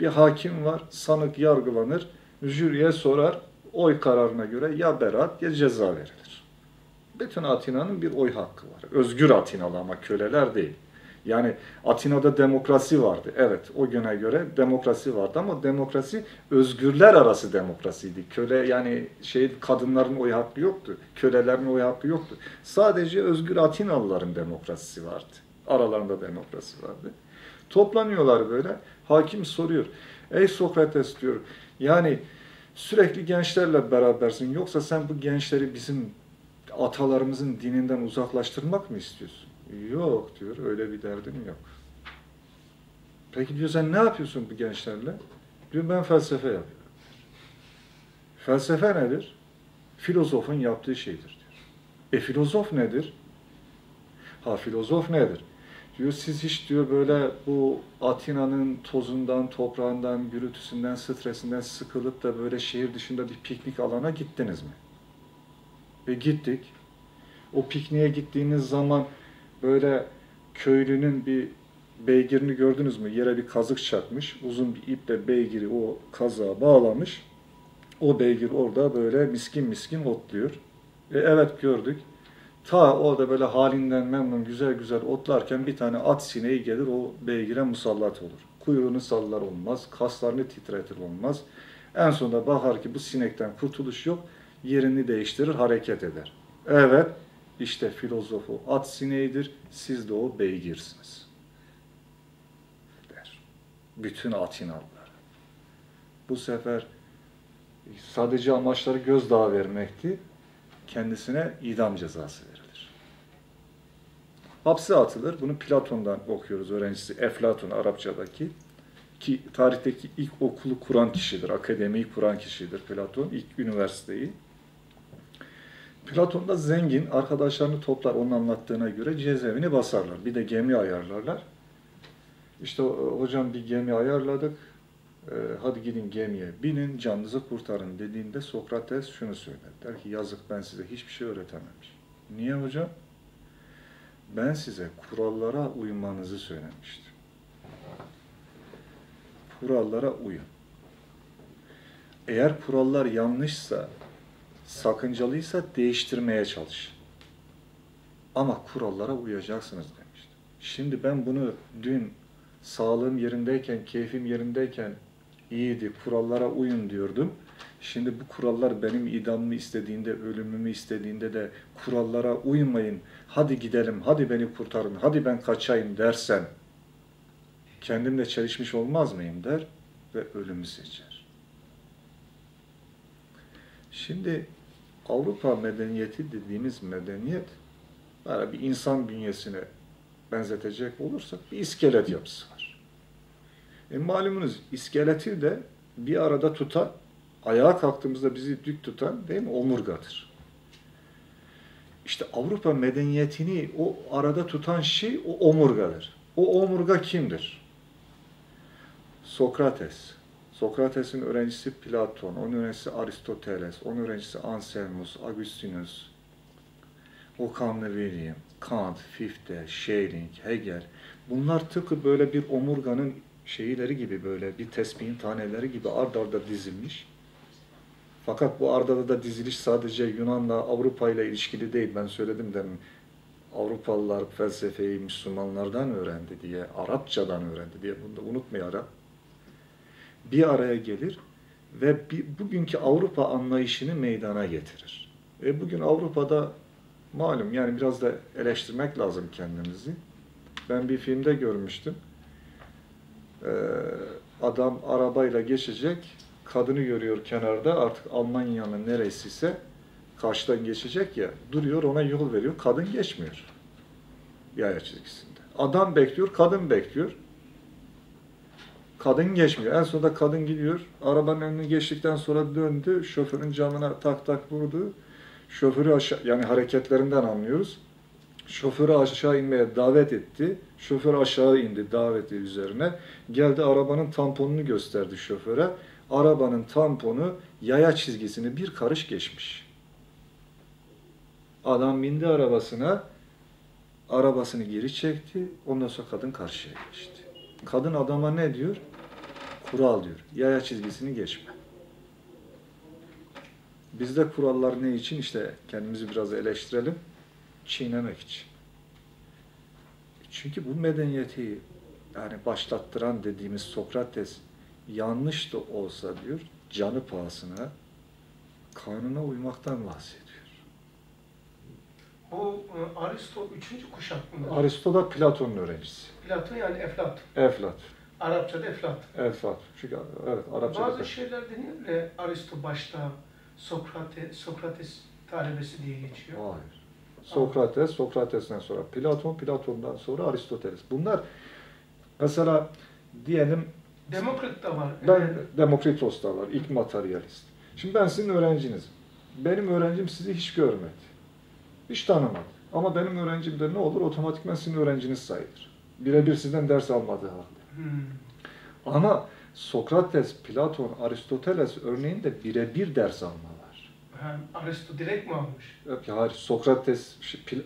Bir hakim var. Sanık yargılanır. Jüriye sorar. Oy kararına göre ya beraat ya ceza verilir. Bütün Atina'nın bir oy hakkı var. Özgür Atinalı ama köleler değil. Yani Atina'da demokrasi vardı. Evet o güne göre demokrasi vardı ama demokrasi özgürler arası demokrasiydi. Köle yani şey kadınların oy hakkı yoktu. Kölelerin oy hakkı yoktu. Sadece özgür Atinalıların demokrasisi vardı. Aralarında demokrasi vardı. Toplanıyorlar böyle. Hakim soruyor. Ey Sokrates diyor. Yani sürekli gençlerle berabersin. Yoksa sen bu gençleri bizim atalarımızın dininden uzaklaştırmak mı istiyorsun? Yok diyor, öyle bir derdim yok. Peki diyor sen ne yapıyorsun bu gençlerle? Diyor ben felsefe yapıyorum. Felsefe nedir? Filozofun yaptığı şeydir diyor. E filozof nedir? Ha filozof nedir? Diyor siz hiç diyor böyle bu Atina'nın tozundan, toprağından, gürültüsünden, stresinden sıkılıp da böyle şehir dışında bir piknik alana gittiniz mi? Ve gittik. O pikniğe gittiğiniz zaman böyle köylünün bir beygirini gördünüz mü? Yere bir kazık çakmış. Uzun bir iple beygiri o kazığa bağlamış. O beygir orada böyle miskin miskin otluyor. E, evet gördük. Ta orada böyle halinden memnun güzel güzel otlarken bir tane at sineği gelir o beygire musallat olur. Kuyruğunu sallar olmaz, kaslarını titretir olmaz. En sonunda bakar ki bu sinekten kurtuluş yok, yerini değiştirir, hareket eder. Evet, işte filozofu at sineğidir, siz de o beygirsiniz. Der. Bütün Atinalılar. Bu sefer sadece amaçları gözdağı vermekti. Kendisine idam cezası verilir. Hapse atılır. Bunu Platon'dan okuyoruz öğrencisi. Eflatun Arapçadaki ki tarihteki ilk okulu kuran kişidir, akademiyi kuran kişidir Platon, ilk üniversiteyi. Platon da zengin, arkadaşlarını toplar onun anlattığına göre cezaevini basarlar. Bir de gemi ayarlarlar. İşte hocam bir gemi ayarladık, e, hadi gidin gemiye binin, canınızı kurtarın dediğinde Sokrates şunu söyler. Der ki yazık ben size hiçbir şey öğretememiş. Niye hocam? Ben size kurallara uymanızı söylemiştim. Kurallara uyun. Eğer kurallar yanlışsa, sakıncalıysa değiştirmeye çalış. Ama kurallara uyacaksınız demiştim. Şimdi ben bunu dün sağlığım yerindeyken, keyfim yerindeyken iyiydi, kurallara uyun diyordum. Şimdi bu kurallar benim idamımı istediğinde, ölümümü istediğinde de kurallara uymayın, hadi gidelim, hadi beni kurtarın, hadi ben kaçayım dersen kendimle çelişmiş olmaz mıyım der ve ölümü seçer. Şimdi Avrupa medeniyeti dediğimiz medeniyet böyle bir insan bünyesine benzetecek olursak bir iskelet yapısı var. E malumunuz iskeleti de bir arada tutan, ayağa kalktığımızda bizi dik tutan değil mi? Omurgadır. İşte Avrupa medeniyetini o arada tutan şey o omurgadır. O omurga kimdir? Sokrates. Sokrates'in öğrencisi Platon, onun öğrencisi Aristoteles, onun öğrencisi Anselmus, Augustinus. Occam'la William, Kant, Fichte, Schelling, Hegel bunlar tıpkı böyle bir omurganın şeyleri gibi böyle bir tespihin taneleri gibi ard arda dizilmiş. Fakat bu ardada da diziliş sadece Yunan'la Avrupa ile ilişkili değil. Ben söyledim demin. Avrupalılar felsefeyi Müslümanlardan öğrendi diye, Arapçadan öğrendi diye bunu da unutmayarak bir araya gelir ve bir, bugünkü Avrupa anlayışını meydana getirir. E bugün Avrupa'da malum yani biraz da eleştirmek lazım kendimizi. Ben bir filmde görmüştüm. Ee, adam arabayla geçecek, kadını görüyor kenarda artık Almanya'nın neresiyse karşıdan geçecek ya duruyor ona yol veriyor. Kadın geçmiyor yaya çizgisinde. Adam bekliyor, kadın bekliyor. Kadın geçmiyor. En sonunda kadın gidiyor. Arabanın önünü geçtikten sonra döndü. Şoförün camına tak tak vurdu. Şoförü aşağı, yani hareketlerinden anlıyoruz. Şoförü aşağı inmeye davet etti. Şoför aşağı indi daveti üzerine. Geldi arabanın tamponunu gösterdi şoföre. Arabanın tamponu yaya çizgisini bir karış geçmiş. Adam bindi arabasına. Arabasını geri çekti. Ondan sonra kadın karşıya geçti. Kadın adama ne diyor? Kural diyor. Yaya çizgisini geçme. Bizde kurallar ne için? İşte kendimizi biraz eleştirelim. Çiğnemek için. Çünkü bu medeniyeti yani başlattıran dediğimiz Sokrates yanlış da olsa diyor canı pahasına kanuna uymaktan bahsediyor. Bu e, Aristo üçüncü kuşak mı? Aristo da Platon'un öğrencisi. Platon yani Eflatun. Eflat. Arapçada Eflatun. Eflat. Çünkü evet Arapçada Bazı şeyler deniyor ya Aristo başta Sokrates, Sokrates talebesi diye geçiyor. Hayır. Sokrates, Sokrates'ten sonra Platon, Platon'dan sonra Aristoteles. Bunlar mesela diyelim Demokrit de var. ben Evet. Demokritos da var, ilk materyalist. Şimdi ben sizin öğrencinizim. Benim öğrencim sizi hiç görmedi. Hiç tanımadı. Ama benim öğrencim de ne olur? Otomatikman sizin öğrenciniz sayılır. Birebir sizden ders almadığı halde. Hmm. Ama Sokrates, Platon, Aristoteles örneğinde birebir ders almalar. Ha, Aristo direkt mi almış? Yok ya hayır, Sokrates,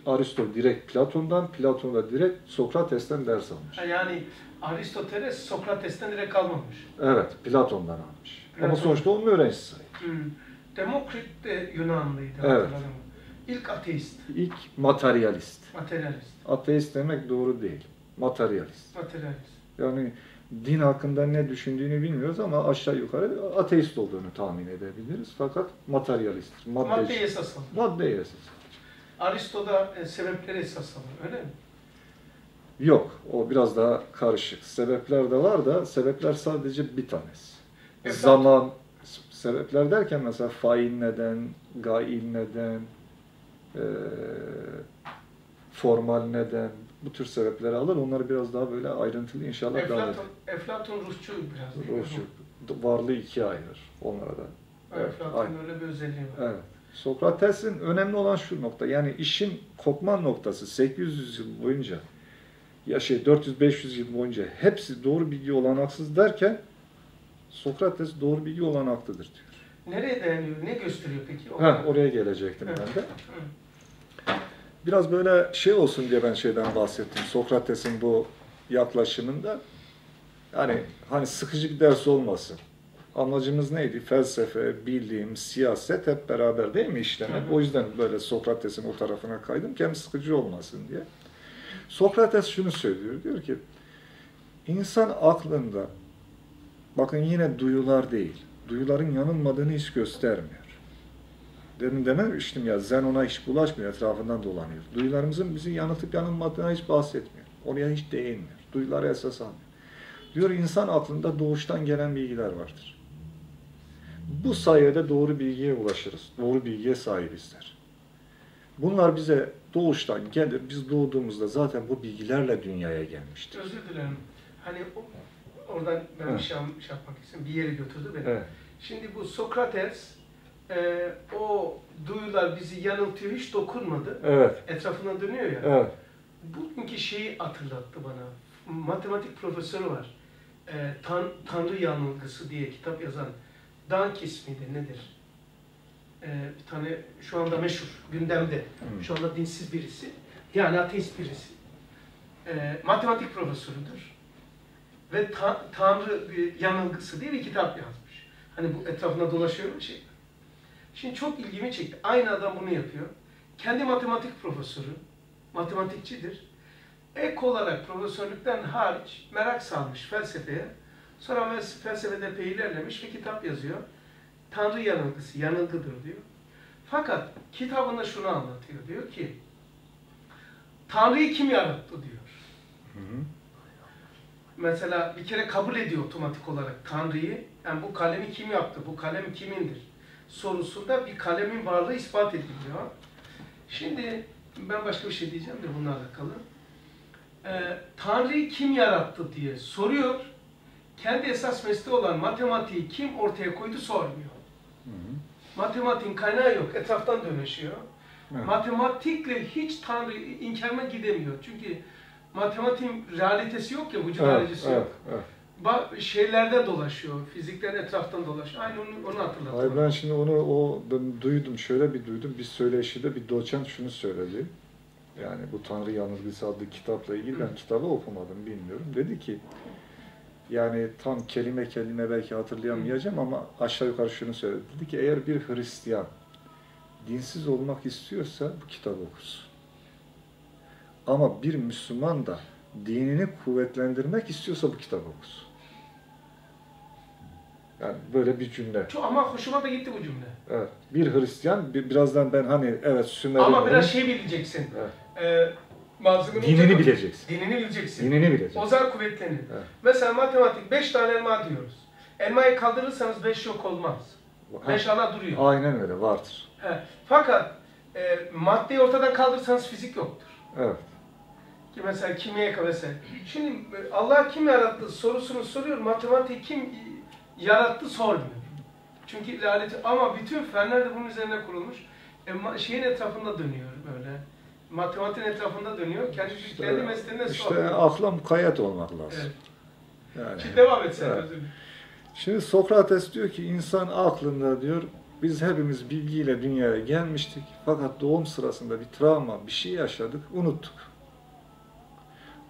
Aristo direkt Platon'dan, Platon da direkt Sokrates'ten ders almış. Ha, yani Aristoteles Sokrates'ten direkt almamış. Evet, Platon'dan almış. Ama Platon. sonuçta onun öğrencisi sayılır. Hmm. Demokrit de Yunanlıydı. Evet. İlk ateist, İlk materyalist. materyalist, Ateist demek doğru değil. Materyalist. materyalist. Yani din hakkında ne düşündüğünü bilmiyoruz ama aşağı yukarı ateist olduğunu tahmin edebiliriz. Fakat materyalist. Madde Maddeci. esas alıyor. Maddeye esas. Aristo'da e, sebepleri esas alıyor, öyle mi? Yok, o biraz daha karışık. Sebepler de var da sebepler sadece bir tanesi. Evet. Zaman, sebepler derken mesela fail neden, gail neden, eee, formal neden, bu tür sebepleri alır. Onları biraz daha böyle ayrıntılı inşallah devam Eflatun, edelim. Eflatun Rusçu biraz. Rusçu, varlığı ikiye ayırır onlara da. Evet, Eflatun'un öyle bir özelliği var. Evet. Sokrates'in önemli olan şu nokta, yani işin kopma noktası 800 yıl boyunca, ya şey 400-500 yıl boyunca hepsi doğru bilgi olanaksız derken, Sokrates doğru bilgi olanaklıdır diyor. Nereye dayanıyor, ne gösteriyor peki? O- Ha, oraya gelecektim ben de. Hı. Biraz böyle şey olsun diye ben şeyden bahsettim. Sokrates'in bu yaklaşımında yani hani sıkıcı bir ders olmasın. Amacımız neydi? Felsefe, bilim, siyaset hep beraber değil mi işlemek? O yüzden böyle Sokrates'in o tarafına kaydım ki hem sıkıcı olmasın diye. Sokrates şunu söylüyor. Diyor ki insan aklında bakın yine duyular değil. Duyuların yanılmadığını hiç göstermiyor. Demin dememiştim ya zen ona hiç bulaşmıyor etrafından dolanıyor. Duyularımızın bizi yanıltıp yanılmadığına hiç bahsetmiyor. Oraya hiç değinmiyor. Duyuları esas almıyor. Diyor insan aklında doğuştan gelen bilgiler vardır. Bu sayede doğru bilgiye ulaşırız. Doğru bilgiye sahibizdir. Bunlar bize doğuştan gelir. Biz doğduğumuzda zaten bu bilgilerle dünyaya gelmiştir. Özür dilerim. Hani oradan ben bir Evet. şey, şey yapmak istedim. Bir yere götürdü beni. Evet. Şimdi bu Sokrates e, o duyular bizi yanıltıyor, hiç dokunmadı. Evet. Etrafına dönüyor ya. Evet. Bugünkü şeyi hatırlattı bana. Matematik profesörü var. E, Tan Tanrı Yanılgısı diye kitap yazan. Dankis miydi nedir? e, bir tane şu anda meşhur, gündemde. Hı. Şu anda dinsiz birisi. Yani ateist birisi. E, matematik profesörüdür. Ve ta- Tanrı yanılgısı diye bir kitap yazmış. Hani bu etrafında dolaşıyor bir şey. Şimdi çok ilgimi çekti. Aynı adam bunu yapıyor. Kendi matematik profesörü, matematikçidir. Ek olarak profesörlükten hariç merak salmış felsefeye. Sonra felsefede epey ilerlemiş ve kitap yazıyor. Tanrı yanılgısı, yanılgıdır diyor. Fakat kitabında şunu anlatıyor. Diyor ki, Tanrı'yı kim yarattı diyor. Hı hı. Mesela bir kere kabul ediyor otomatik olarak Tanrı'yı. Yani bu kalemi kim yaptı, bu kalem kimindir sorusunda bir kalemin varlığı ispat ediliyor. Şimdi ben başka bir şey diyeceğim de bununla alakalı. Ee, Tanrı'yı kim yarattı diye soruyor. Kendi esas mesleği olan matematiği kim ortaya koydu sormuyor. Hı hı. Matematiğin kaynağı yok, etraftan dönüşüyor. Evet. Matematikle hiç Tanrı inkarına gidemiyor. Çünkü matematiğin realitesi yok ya, vücut Evet, harecisi evet, yok. evet. Şeylerden dolaşıyor, fizikten etraftan dolaşıyor. Aynı onu, onu hatırlattı. Hayır ben şimdi onu o ben duydum şöyle bir duydum bir söyleşide bir doçent şunu söyledi. Yani bu Tanrı Yanılgısı adlı kitapla ilgili ben kitabı okumadım bilmiyorum. Dedi ki yani tam kelime kelime belki hatırlayamayacağım ama aşağı yukarı şunu söyledi. Dedi ki eğer bir Hristiyan dinsiz olmak istiyorsa bu kitabı okusun. Ama bir Müslüman da dinini kuvvetlendirmek istiyorsa bu kitabı okusun. Yani böyle bir cümle. Çok, ama hoşuma da gitti bu cümle. Evet. Bir Hristiyan, bir, birazdan ben hani evet Sümer'in... Ama biraz şey bileceksin. Evet. Ee, Dinini ucunu- bileceksin. Dinini bileceksin. Dinini bileceksin. O zaman kuvvetlenir. Evet. Mesela matematik 5 tane elma diyoruz. Elmayı kaldırırsanız 5 yok olmaz. Ha, 5 hala duruyor. Aynen öyle, vardır. He. Fakat e, maddeyi ortadan kaldırırsanız fizik yoktur. Evet. Ki mesela kimya mesela. Şimdi Allah kim yarattı sorusunu soruyor. Matematik kim yarattı sormuyor. Çünkü lanet ama bütün fenler de bunun üzerine kurulmuş. E, şeyin etrafında dönüyor böyle. Matematiğin etrafında dönüyor. Kendi İşte- kendi mesleğine İşte sormuyor. akla mukayyet olmak lazım. Evet. Yani. Şimdi devam et sen. Evet. özür dilerim. Şimdi Sokrates diyor ki insan aklında diyor biz hepimiz bilgiyle dünyaya gelmiştik fakat doğum sırasında bir travma, bir şey yaşadık, unuttuk.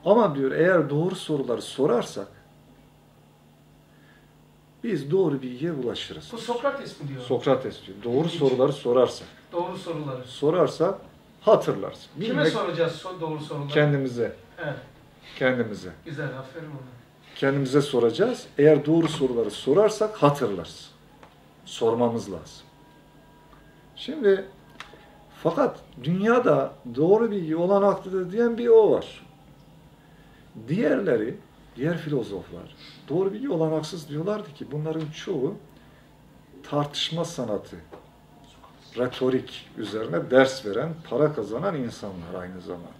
Ama diyor eğer doğru soruları sorarsak biz doğru bilgiye ulaşırız. Bu Sokrates mi diyor? Sokrates diyor. Doğru İlginç. soruları sorarsak. Doğru soruları. Sorarsak hatırlarsın. Kime Bilmek soracağız so- doğru soruları? kendimize, He, kendimize. güzel aferin ona. Kendimize soracağız. Eğer doğru soruları sorarsak hatırlarız. Sormamız lazım. Şimdi fakat dünyada doğru bilgi olanaklıdır diyen bir o var. Diğerleri, diğer filozoflar doğru bilgi olanaksız diyorlardı ki bunların çoğu tartışma sanatı, retorik üzerine ders veren, para kazanan insanlar aynı zamanda.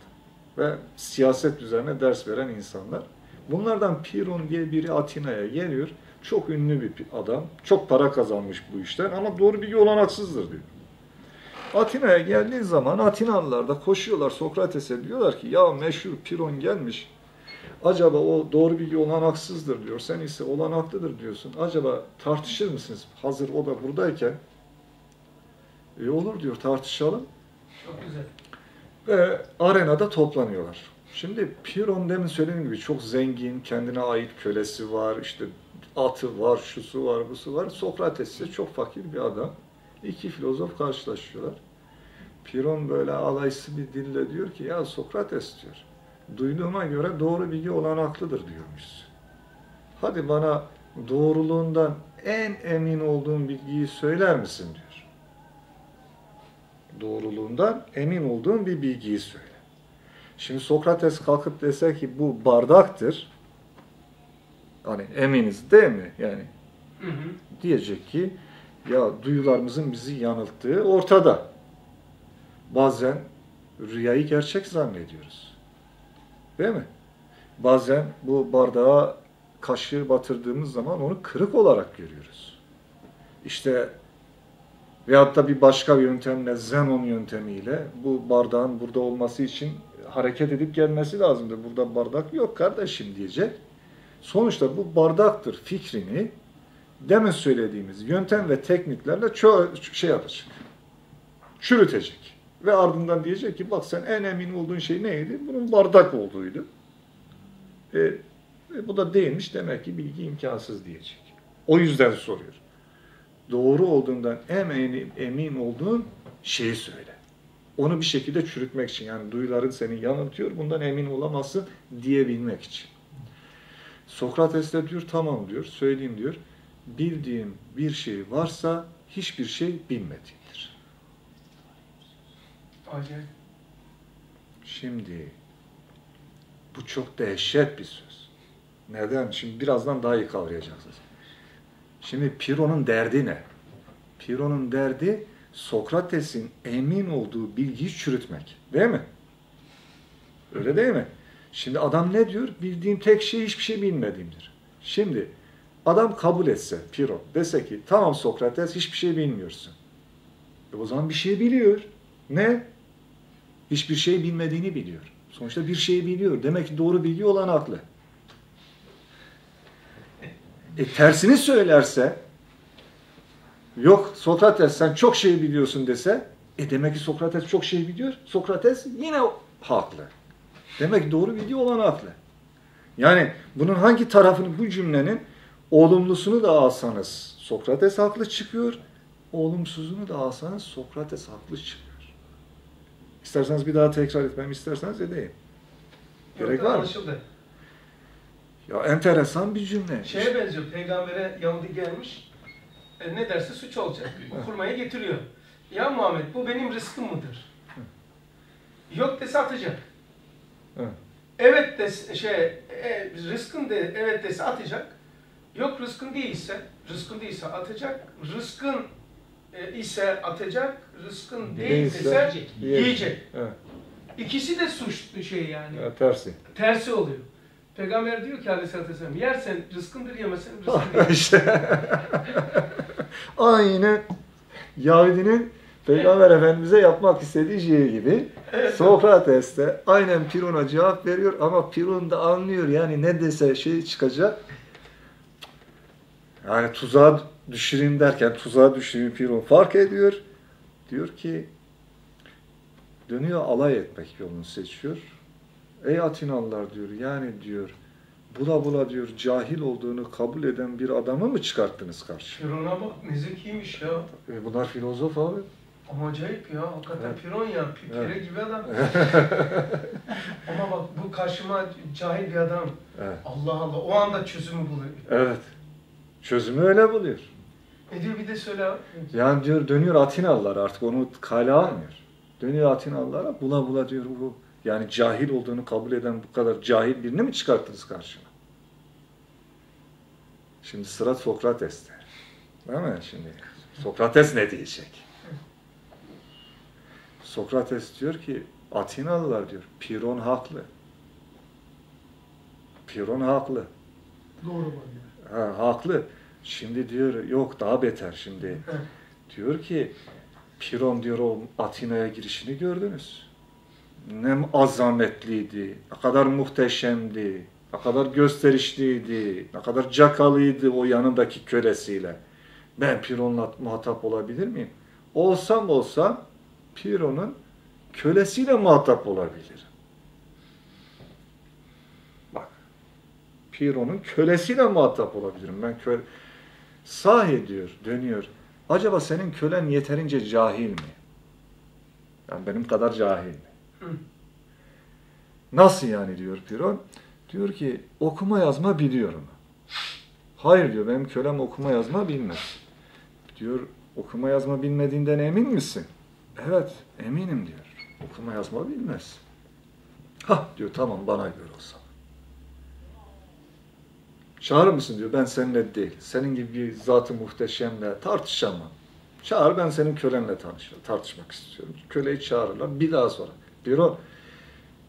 Ve siyaset üzerine ders veren insanlar. Bunlardan Piron diye biri Atina'ya geliyor. Çok ünlü bir adam. Çok para kazanmış bu işten ama doğru bilgi olanaksızdır diyor. Atina'ya geldiği zaman Atinalılar da koşuyorlar Sokrates'e diyorlar ki ya meşhur Piron gelmiş. Acaba o doğru bilgi olanaksızdır diyor. Sen ise olanaklıdır diyorsun. Acaba tartışır mısınız? Hazır o da buradayken. E olur diyor tartışalım. Çok güzel. Ve arenada toplanıyorlar. Şimdi Piron demin söylediğim gibi çok zengin, kendine ait kölesi var, işte atı var, şusu var, busu var. Sokrates ise çok fakir bir adam. İki filozof karşılaşıyorlar. Piron böyle alaysı bir dille diyor ki ya Sokrates diyor. Duyduğuma göre doğru bilgi olanaklıdır diyormuş. Hadi bana doğruluğundan en emin olduğun bilgiyi söyler misin diyor doğruluğundan emin olduğum bir bilgiyi söyle. Şimdi Sokrates kalkıp dese ki bu bardaktır. Hani eminiz değil mi? Yani Hı hı. diyecek ki ya duyularımızın bizi yanılttığı ortada. Bazen rüyayı gerçek zannediyoruz. Değil mi? Bazen bu bardağa kaşığı batırdığımız zaman onu kırık olarak görüyoruz. İşte veyahut da bir başka yöntemle, Zenon yöntemiyle bu bardağın burada olması için hareket edip gelmesi lazımdır. Burada bardak yok kardeşim diyecek. Sonuçta bu bardaktır fikrini demin söylediğimiz yöntem ve tekniklerle çoğu şey yapacak. Çürütecek. Ve ardından diyecek ki bak sen en emin olduğun şey neydi? Bunun bardak olduğuydu. E, e, bu da değilmiş demek ki bilgi imkansız diyecek. O yüzden soruyor. Doğru olduğundan emin, emin olduğun şeyi söyle. Onu bir şekilde çürütmek için yani duyuların seni yanıltıyor bundan emin olamazsın diyebilmek için. Sokrates de diyor tamam diyor söyleyeyim diyor. Bildiğim bir şey varsa hiçbir şey bilmediğimdir. Acayip. Şimdi bu çok dehşet bir söz. Neden? Şimdi birazdan daha iyi kavrayacaksınız. Şimdi Piro'nun derdi ne? Piro'nun derdi Sokrates'in emin olduğu bilgiyi çürütmek. Değil mi? Öyle değil mi? Şimdi adam ne diyor? Bildiğim tek şey hiçbir şey bilmediğimdir. Şimdi adam kabul etse Piro dese ki tamam Sokrates hiçbir şey bilmiyorsun. E o zaman bir şey biliyor. Ne? Hiçbir şey bilmediğini biliyor. Sonuçta bir şeyi biliyor. Demek ki doğru bilgi olan aklı. E tersini söylerse yok Sokrates sen çok şey biliyorsun dese e demek ki Sokrates çok şey biliyor. Sokrates yine haklı. Demek ki doğru bilgi olan haklı. Yani bunun hangi tarafını bu cümlenin olumlusunu da alsanız Sokrates haklı çıkıyor. Olumsuzunu da alsanız Sokrates haklı çıkıyor. İsterseniz bir daha tekrar etmem isterseniz edeyim. Gerek Yok, var mı? Anlaşıldı. Ya enteresan bir cümle. Şeye benziyor. Peygambere Yahudi gelmiş. E, ne derse suç olacak. Kurmaya getiriyor. Ya Muhammed bu benim rızkım mıdır? Yok dese atacak. Evet dese şey e, rızkın de evet dese atacak. Yok rızkın değilse rızkın değilse atacak. Rızkın e, ise atacak. Rızkın değil Değilse dese yiyecek. yiyecek. Evet, İkisi de suçlu şey yani. evet, tersi. Tersi oluyor. Peygamber diyor ki aleyhissalatü vesselam yersen rızkındır yemezsen rızkın değil. işte. Aynen Yahudinin Peygamber Efendimiz'e yapmak istediği şey gibi Evet. Sokrates de aynen Piron'a cevap veriyor ama Piron da anlıyor yani ne dese şey çıkacak. Yani tuzağa düşüreyim derken tuzağa düşüreyim Piron fark ediyor. Diyor ki dönüyor alay etmek yolunu seçiyor. Ey Atinalılar diyor yani diyor bula bula diyor cahil olduğunu kabul eden bir adamı mı çıkarttınız karşı? Firavun'a bak ne zekiymiş ya. E bunlar filozof abi. Ama acayip ya. Hakikaten Evet. Firon ya. pi- Pire Evet. gibi adam. Ama bak bu karşıma cahil bir adam. Evet. Allah Allah. O anda çözümü buluyor. evet. Çözümü öyle buluyor. Ne diyor bir de söyle abi. Yani diyor dönüyor Atinalılar artık onu kale almıyor. Dönüyor Atinalılara bula bula diyor bu yani cahil olduğunu kabul eden bu kadar cahil birini mi çıkarttınız karşıma? Şimdi sıra Sokrates'te. Değil mi şimdi? Sokrates ne diyecek? Sokrates diyor ki Atinalılar diyor Piron haklı. Piron haklı. Doğru mu? Ha, haklı. Şimdi diyor yok daha beter şimdi. Diyor ki Piron diyor o Atina'ya girişini gördünüz. Ne azametliydi, ne kadar muhteşemdi, ne kadar gösterişliydi, ne kadar cakalıydı o yanındaki kölesiyle. Ben Piron'la muhatap olabilir miyim? Olsam olsam Piron'un kölesiyle muhatap olabilirim. Bak, Piron'un kölesiyle muhatap olabilirim. Ben köle... Sahi diyor, dönüyor. Acaba senin kölen yeterince cahil mi? Yani benim kadar cahil mi? Nasıl yani diyor Piron. Diyor ki okuma yazma biliyorum. Hayır diyor benim kölem okuma yazma bilmez. Diyor okuma yazma bilmediğinden emin misin? Evet eminim diyor. Okuma yazma bilmez. Ha diyor tamam bana göre o zaman. Çağırır mısın diyor ben seninle değil. Senin gibi bir zatı muhteşemle tartışamam. Çağır ben senin kölenle tanış, tartışmak istiyorum. Köleyi çağırırlar bir daha sonra. Biro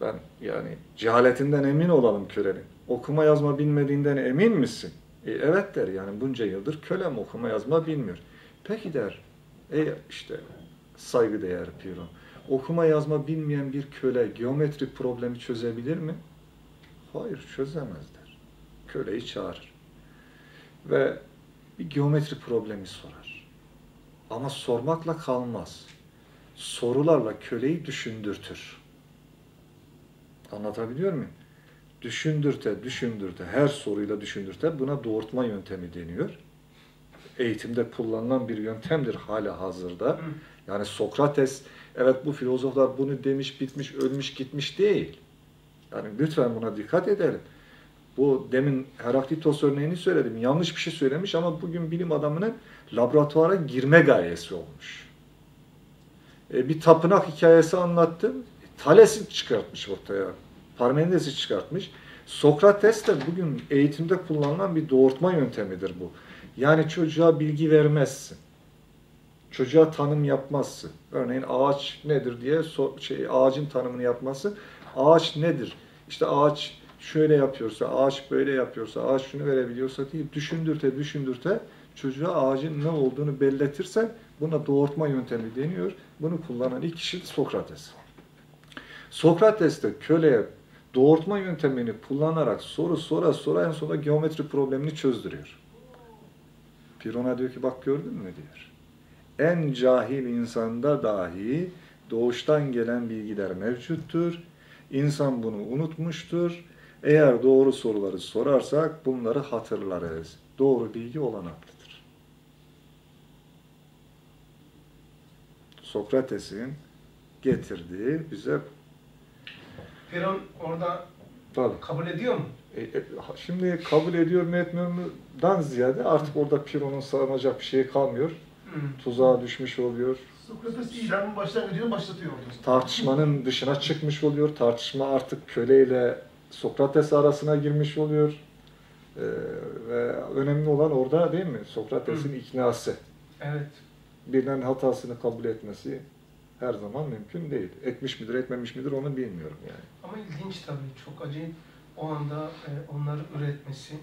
ben yani cehaletinden emin olalım kölenin. Okuma yazma bilmediğinden emin misin? E, evet der yani bunca yıldır kölem okuma yazma bilmiyor. Peki der. Ey işte saygıdeğer Piro. Okuma yazma bilmeyen bir köle geometri problemi çözebilir mi? Hayır çözemez der. Köleyi çağırır. Ve bir geometri problemi sorar. Ama sormakla kalmaz. Sorularla köleyi düşündürtür. Anlatabiliyor muyum? Düşündürte, düşündürte, her soruyla düşündürte. Buna doğurtma yöntemi deniyor. Eğitimde kullanılan bir yöntemdir hala hazırda. Yani Sokrates, evet bu filozoflar bunu demiş, bitmiş, ölmüş, gitmiş değil. Yani lütfen buna dikkat edelim. Bu demin Heraklitos örneğini söyledim. Yanlış bir şey söylemiş ama bugün bilim adamının laboratuvara girme gayesi olmuş. E, bir tapınak hikayesi anlattım. Thales'i çıkartmış ortaya. Parmenides'i çıkartmış. Sokrates de bugün eğitimde kullanılan bir doğurtma yöntemidir bu. Yani çocuğa bilgi vermezsin. Çocuğa tanım yapmazsın. Örneğin ağaç nedir diye so- şey ağacın tanımını yapması. Ağaç nedir? İşte ağaç şöyle yapıyorsa, ağaç böyle yapıyorsa, ağaç şunu verebiliyorsa diye düşündürte düşündürte çocuğa ağacın ne olduğunu belletirsen buna doğurtma yöntemi deniyor. Bunu kullanan ilk kişi Sokrates. Sokrates de köleye doğurtma yöntemini kullanarak soru sora sora en sonunda geometri problemini çözdürüyor. Pirona diyor ki bak gördün mü diyor. En cahil insanda dahi doğuştan gelen bilgiler mevcuttur. İnsan bunu unutmuştur. Eğer doğru soruları sorarsak bunları hatırlarız. Doğru bilgi olanaklıdır. Sokrates'in getirdiği bize Peron orada tabii kabul ediyor mu? e, e, şimdi kabul ediyor mu etmiyor mu'dan ziyade artık orada Piron'un sağlanacak bir şey kalmıyor. Hı. Tuzağa düşmüş oluyor. Sokrates İslam'ın başlangıcını başlatıyor orada. Tartışmanın dışına çıkmış oluyor. Tartışma artık köleyle Sokrates arasına girmiş oluyor. Ee, ve önemli olan orada değil mi? Sokrates'in iknası. Evet. Birinin hatasını kabul etmesi her zaman mümkün değil. Etmiş midir, etmemiş midir onu bilmiyorum yani. Ama ilginç tabii. Çok acayip o anda e, onları üretmesi.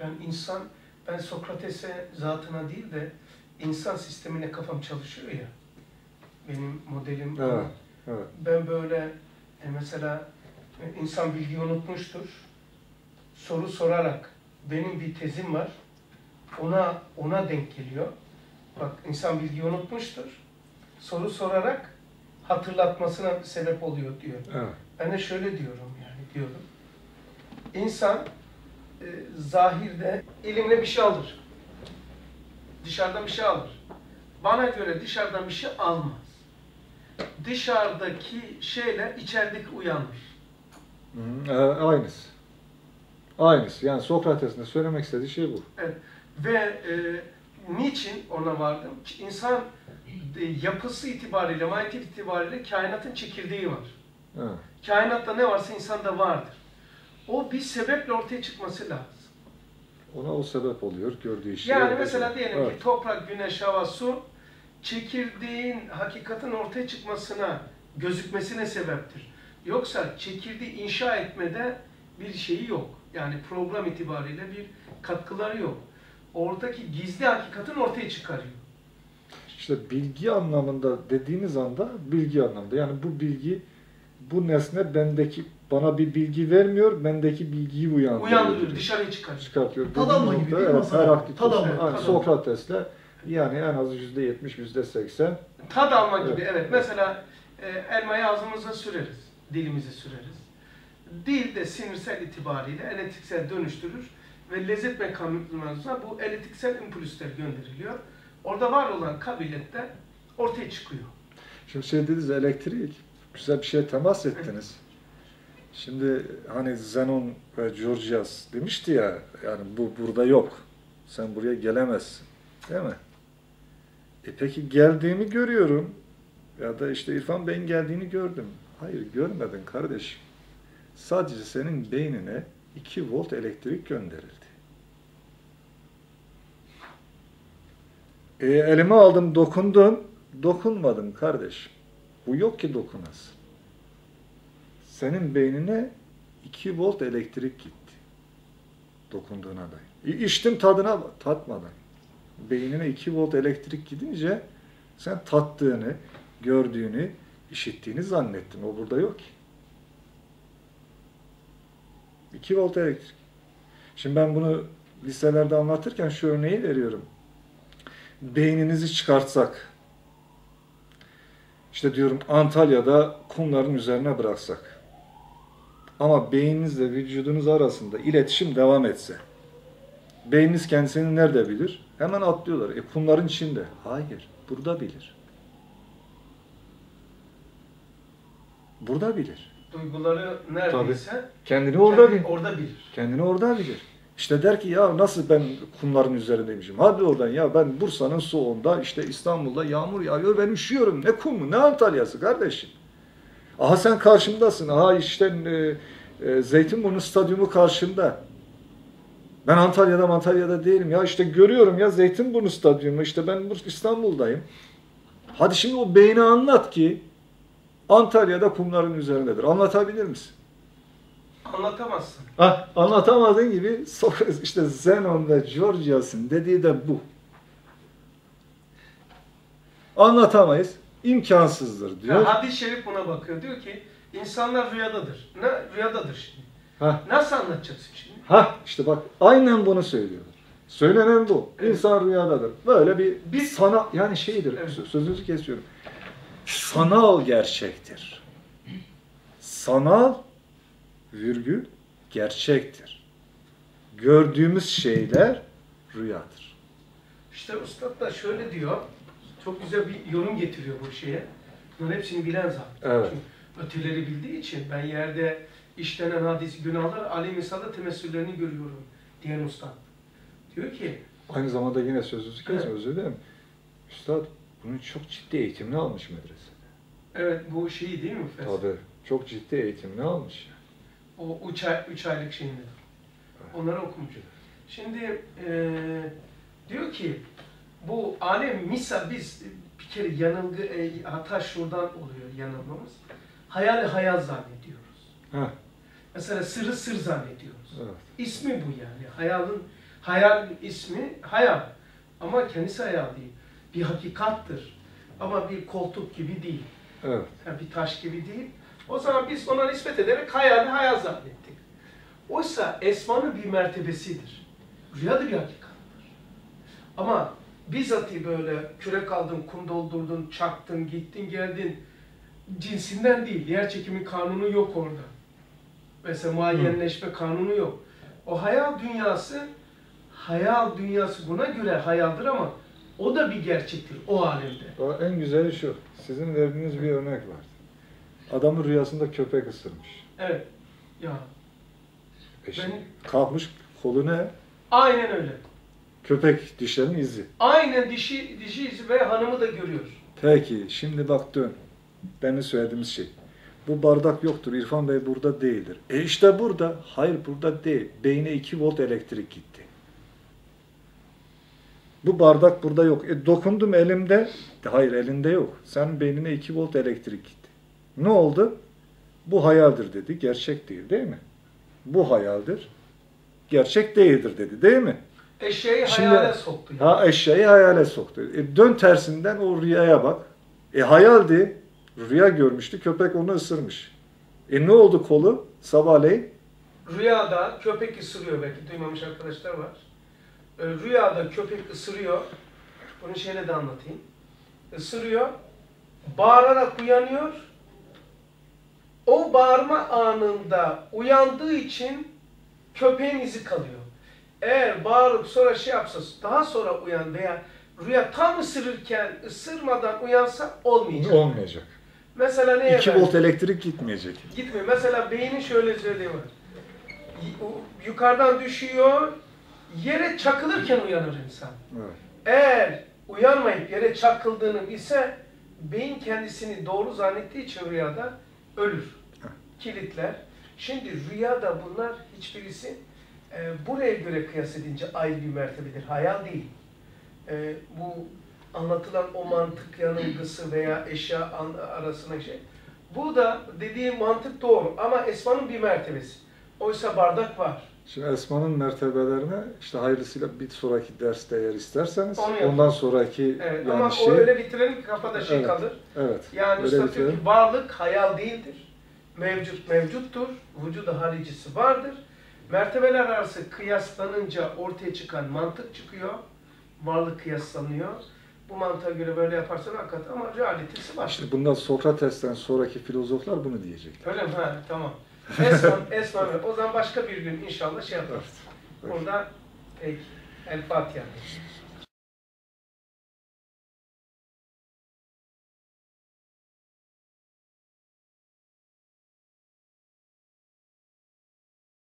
Yani insan, ben Sokrates'e zatına değil de insan sistemine kafam çalışıyor ya. Benim modelim. Evet, evet. Ben böyle e, mesela e, insan bilgiyi unutmuştur. Soru sorarak benim bir tezim var. Ona ona denk geliyor. Bak insan bilgiyi unutmuştur. Soru sorarak hatırlatmasına sebep oluyor diyor. evet. Ben de şöyle diyorum yani diyorum. İnsan e, zahirde elimle bir şey alır. Dışarıdan bir şey alır. Bana göre dışarıdan bir şey almaz. Dışarıdaki şeyle içerideki uyanır. Hı, e, aynısı. Aynısı. Yani Sokrates'in de söylemek istediği şey bu. Ve e, niçin ona vardım? İnsan e, yapısı itibariyle, mahiyet itibariyle kainatın çekirdeği var. Evet. Kainatta ne varsa insanda vardır. O bir sebeple ortaya çıkması lazım. Ona o sebep oluyor gördüğü şey. Yani mesela diyelim Evet. ki toprak, güneş, hava, su çekirdeğin hakikatin ortaya çıkmasına, gözükmesine sebeptir. Yoksa çekirdeği inşa etmede bir şeyi yok. Yani program itibariyle bir katkıları yok. Oradaki gizli hakikatin ortaya çıkarıyor. İşte bilgi anlamında dediğiniz anda bilgi anlamında. Yani bu bilgi, bu nesne bendeki bana bir bilgi vermiyor, bendeki bilgiyi uyandırıyor. Uyandırıyor, dışarıya çıkartıyor. Tad alma Dediğim gibi değil mi evet, Hasan abi? Heraklitos, Tad alma, yani. Sokrates'le yani en az yüzde yetmiş, yüzde seksen Tad alma gibi Evet. evet. Mesela e, elmayı ağzımıza süreriz, dilimize süreriz. Dil de sinirsel itibariyle elektriksel dönüştürür ve lezzet mekanizmasına bu elektriksel impulsler gönderiliyor. Orada var olan kabiliyet de ortaya çıkıyor. Şimdi şey dediniz elektrik, güzel bir şeye temas ettiniz. Şimdi hani Zenon ve Georgias demişti ya, yani bu burada yok. Sen buraya gelemezsin. Değil mi? E peki geldiğini görüyorum. Ya da işte İrfan Bey'in geldiğini gördüm. Hayır görmedin kardeşim. Sadece senin beynine 2 volt elektrik gönderildi. E, elime aldım dokundun. Dokunmadın kardeşim. Bu yok ki dokunasın. Senin beynine 2 volt elektrik gitti. Dokunduğuna dair. İ- İçtim tadına tatmadan. Beynine 2 volt elektrik gidince sen tattığını, gördüğünü, işittiğini zannettin. O burada yok ki. 2 volt elektrik. Şimdi ben bunu liselerde anlatırken şu örneği veriyorum. Beyninizi çıkartsak, işte diyorum Antalya'da kumların üzerine bıraksak, ama beyninizle vücudunuz arasında iletişim devam etse, beyniniz kendisini nerede bilir? Hemen atlıyorlar. E kumların içinde. Hayır, burada bilir. Burada bilir. Duyguları neredeyse Kendini orada kendi bilir. orada bilir. Kendini orada bilir. İşte der ki ya nasıl ben kumların üzerindeymişim. Hadi oradan ya ben Bursa'nın soğuğunda işte İstanbul'da yağmur yağıyor ben üşüyorum. Ne kumu ne Antalya'sı kardeşim. Aha sen karşımdasın. Aha işte e, e, Zeytinburnu stadyumu karşımda. Ben Antalya'da Antalya'da değilim. Ya işte görüyorum ya Zeytinburnu stadyumu. işte ben İstanbul'dayım. Hadi şimdi o beyni anlat ki Antalya'da kumların üzerindedir. Anlatabilir misin? Anlatamazsın. Ah, anlatamadığın gibi Sokrates işte Zenon ve Georgias'ın dediği de bu. Anlatamayız. imkansızdır diyor. Ya hadis-i şerif buna bakıyor. Diyor ki insanlar rüyadadır. Ne rüyadadır şimdi? Ha, Nasıl anlatacaksın şimdi? ha işte bak aynen bunu söylüyorlar. Söylenen bu. Evet. İnsan rüyadadır. Böyle bir Bir- sana yani şeydir. Evet. sö- Sözünüzü kesiyorum. Sanal gerçektir. Sanal virgül gerçektir. Gördüğümüz şeyler rüyadır. İşte Üstad da şöyle diyor. Çok güzel bir yorum getiriyor bu şeye. Bunların hepsini bilen zaten. Evet. Çünkü öteleri bildiği için ben yerde işlenen hadis günahlar Ali misalda temessüllerini görüyorum diyen Üstad. Diyor ki Aynı zamanda yine sözünüzü kesme Evet. özür dilerim. Üstad bunun çok ciddi eğitimini almış medresede. Evet bu şeyi değil mi? Fes? Tabii. Çok ciddi eğitimini almış. O üç, ay, üç aylık şeyinde. Onları okumuş. Şimdi eee diyor ki bu alem misal biz bir kere yanılgı e, hata şuradan oluyor yanılmamız. Hayali hayal zannediyoruz. Heh, Mesela sırrı sır zannediyoruz. evet. İsmi bu yani. Hayalın hayal ismi hayal. Ama kendisi hayal değil. Bir hakikattır. Ama bir koltuk gibi değil. Evet. Yani bir taş gibi değil. O zaman biz ona nispet ederek hayali hayal zannettik. Oysa esmanın bir mertebesidir. Rüya da bir hakikattir. Ama bizzati böyle kürek aldın, kum doldurdun, çaktın, gittin, geldin cinsinden değil. Yer çekimi kanunu yok orada. Mesela muayyenleşme kanunu yok. O hayal dünyası, hayal dünyası buna göre hayaldir ama o da bir gerçektir o alemde. O en güzeli şu. Sizin verdiğiniz bir örnek var. Adamın rüyasında köpek ısırmış. Evet. Ya E şimdi Ben- kalkmış kolu ne? aynen öyle. Köpek dişlerinin izi. Aynen dişi dişi izi ve hanımı da görüyor. Peki şimdi bak dön. Demin söylediğimiz şey. Bu bardak yoktur. İrfan Bey burada değildir. E işte burada. Hayır burada değil. Beyne 2 volt elektrik gitti. Bu bardak burada yok. E dokundum elimde. Hayır elinde yok. Senin beynine 2 volt elektrik gitti. Ne oldu? Bu hayaldir dedi. Gerçek değil değil mi? Bu hayaldir. Gerçek değildir dedi değil mi? Eşeği Şimdi- hayale soktu. Yani. Ha eşeği hayale soktu. E, dön tersinden o rüyaya bak. E hayaldi. Rüya görmüştü. Köpek onu ısırmış. E ne oldu kolu? Sabahleyin. Rüyada köpek ısırıyor belki duymamış arkadaşlar var. Ee, Rüyada köpek ısırıyor. Bunu şeyle de anlatayım. Isırıyor. Bağırarak uyanıyor. O bağırma anında uyandığı için köpeğin izi kalıyor. Eğer bağırıp sonra şey yapsa daha sonra uyan veya rüya tam ısırırken ısırmadan uyansa olmayacak. Olmayacak. Mesela neye 2 benziyor? volt elektrik gitmeyecek. Gitmiyor. Mesela beynin şöyle özelliği var. Yukarıdan düşüyor, yere çakılırken uyanır insan. Evet. Eğer uyanmayıp yere çakıldığını bilse, beyin kendisini doğru zannettiği için rüyada ölür. Kilitler. Şimdi rüyada bunlar hiçbirisi e, buraya göre kıyas edince ayrı bir mertebedir. Hayal değil. E, bu anlatılan o mantık yanılgısı veya eşya arasına şey. Bu da dediğim mantık doğru ama esmanın bir mertebesi. Oysa bardak var. Şimdi esmanın mertebelerine işte hayırlısıyla bir sonraki derste eğer isterseniz Onu ondan sonraki evet, yani ama şey... Ama öyle bitirelim ki kafada şey evet, kalır. Evet. Yani öyle Üstad diyor ki varlık hayal değildir. Mevcut mevcuttur. Vücuda haricisi vardır. Mertebeler arası kıyaslanınca ortaya çıkan mantık çıkıyor. Varlık kıyaslanıyor. Bu mantığa göre böyle yaparsan hakikaten ama realitesi var. İşte bundan Sokrates'ten sonraki filozoflar bunu diyecekler. Öyle mi? Ha, tamam. Esmam, esmam O zaman başka bir gün inşallah şey yaparız. Burada peki. El Fatiha.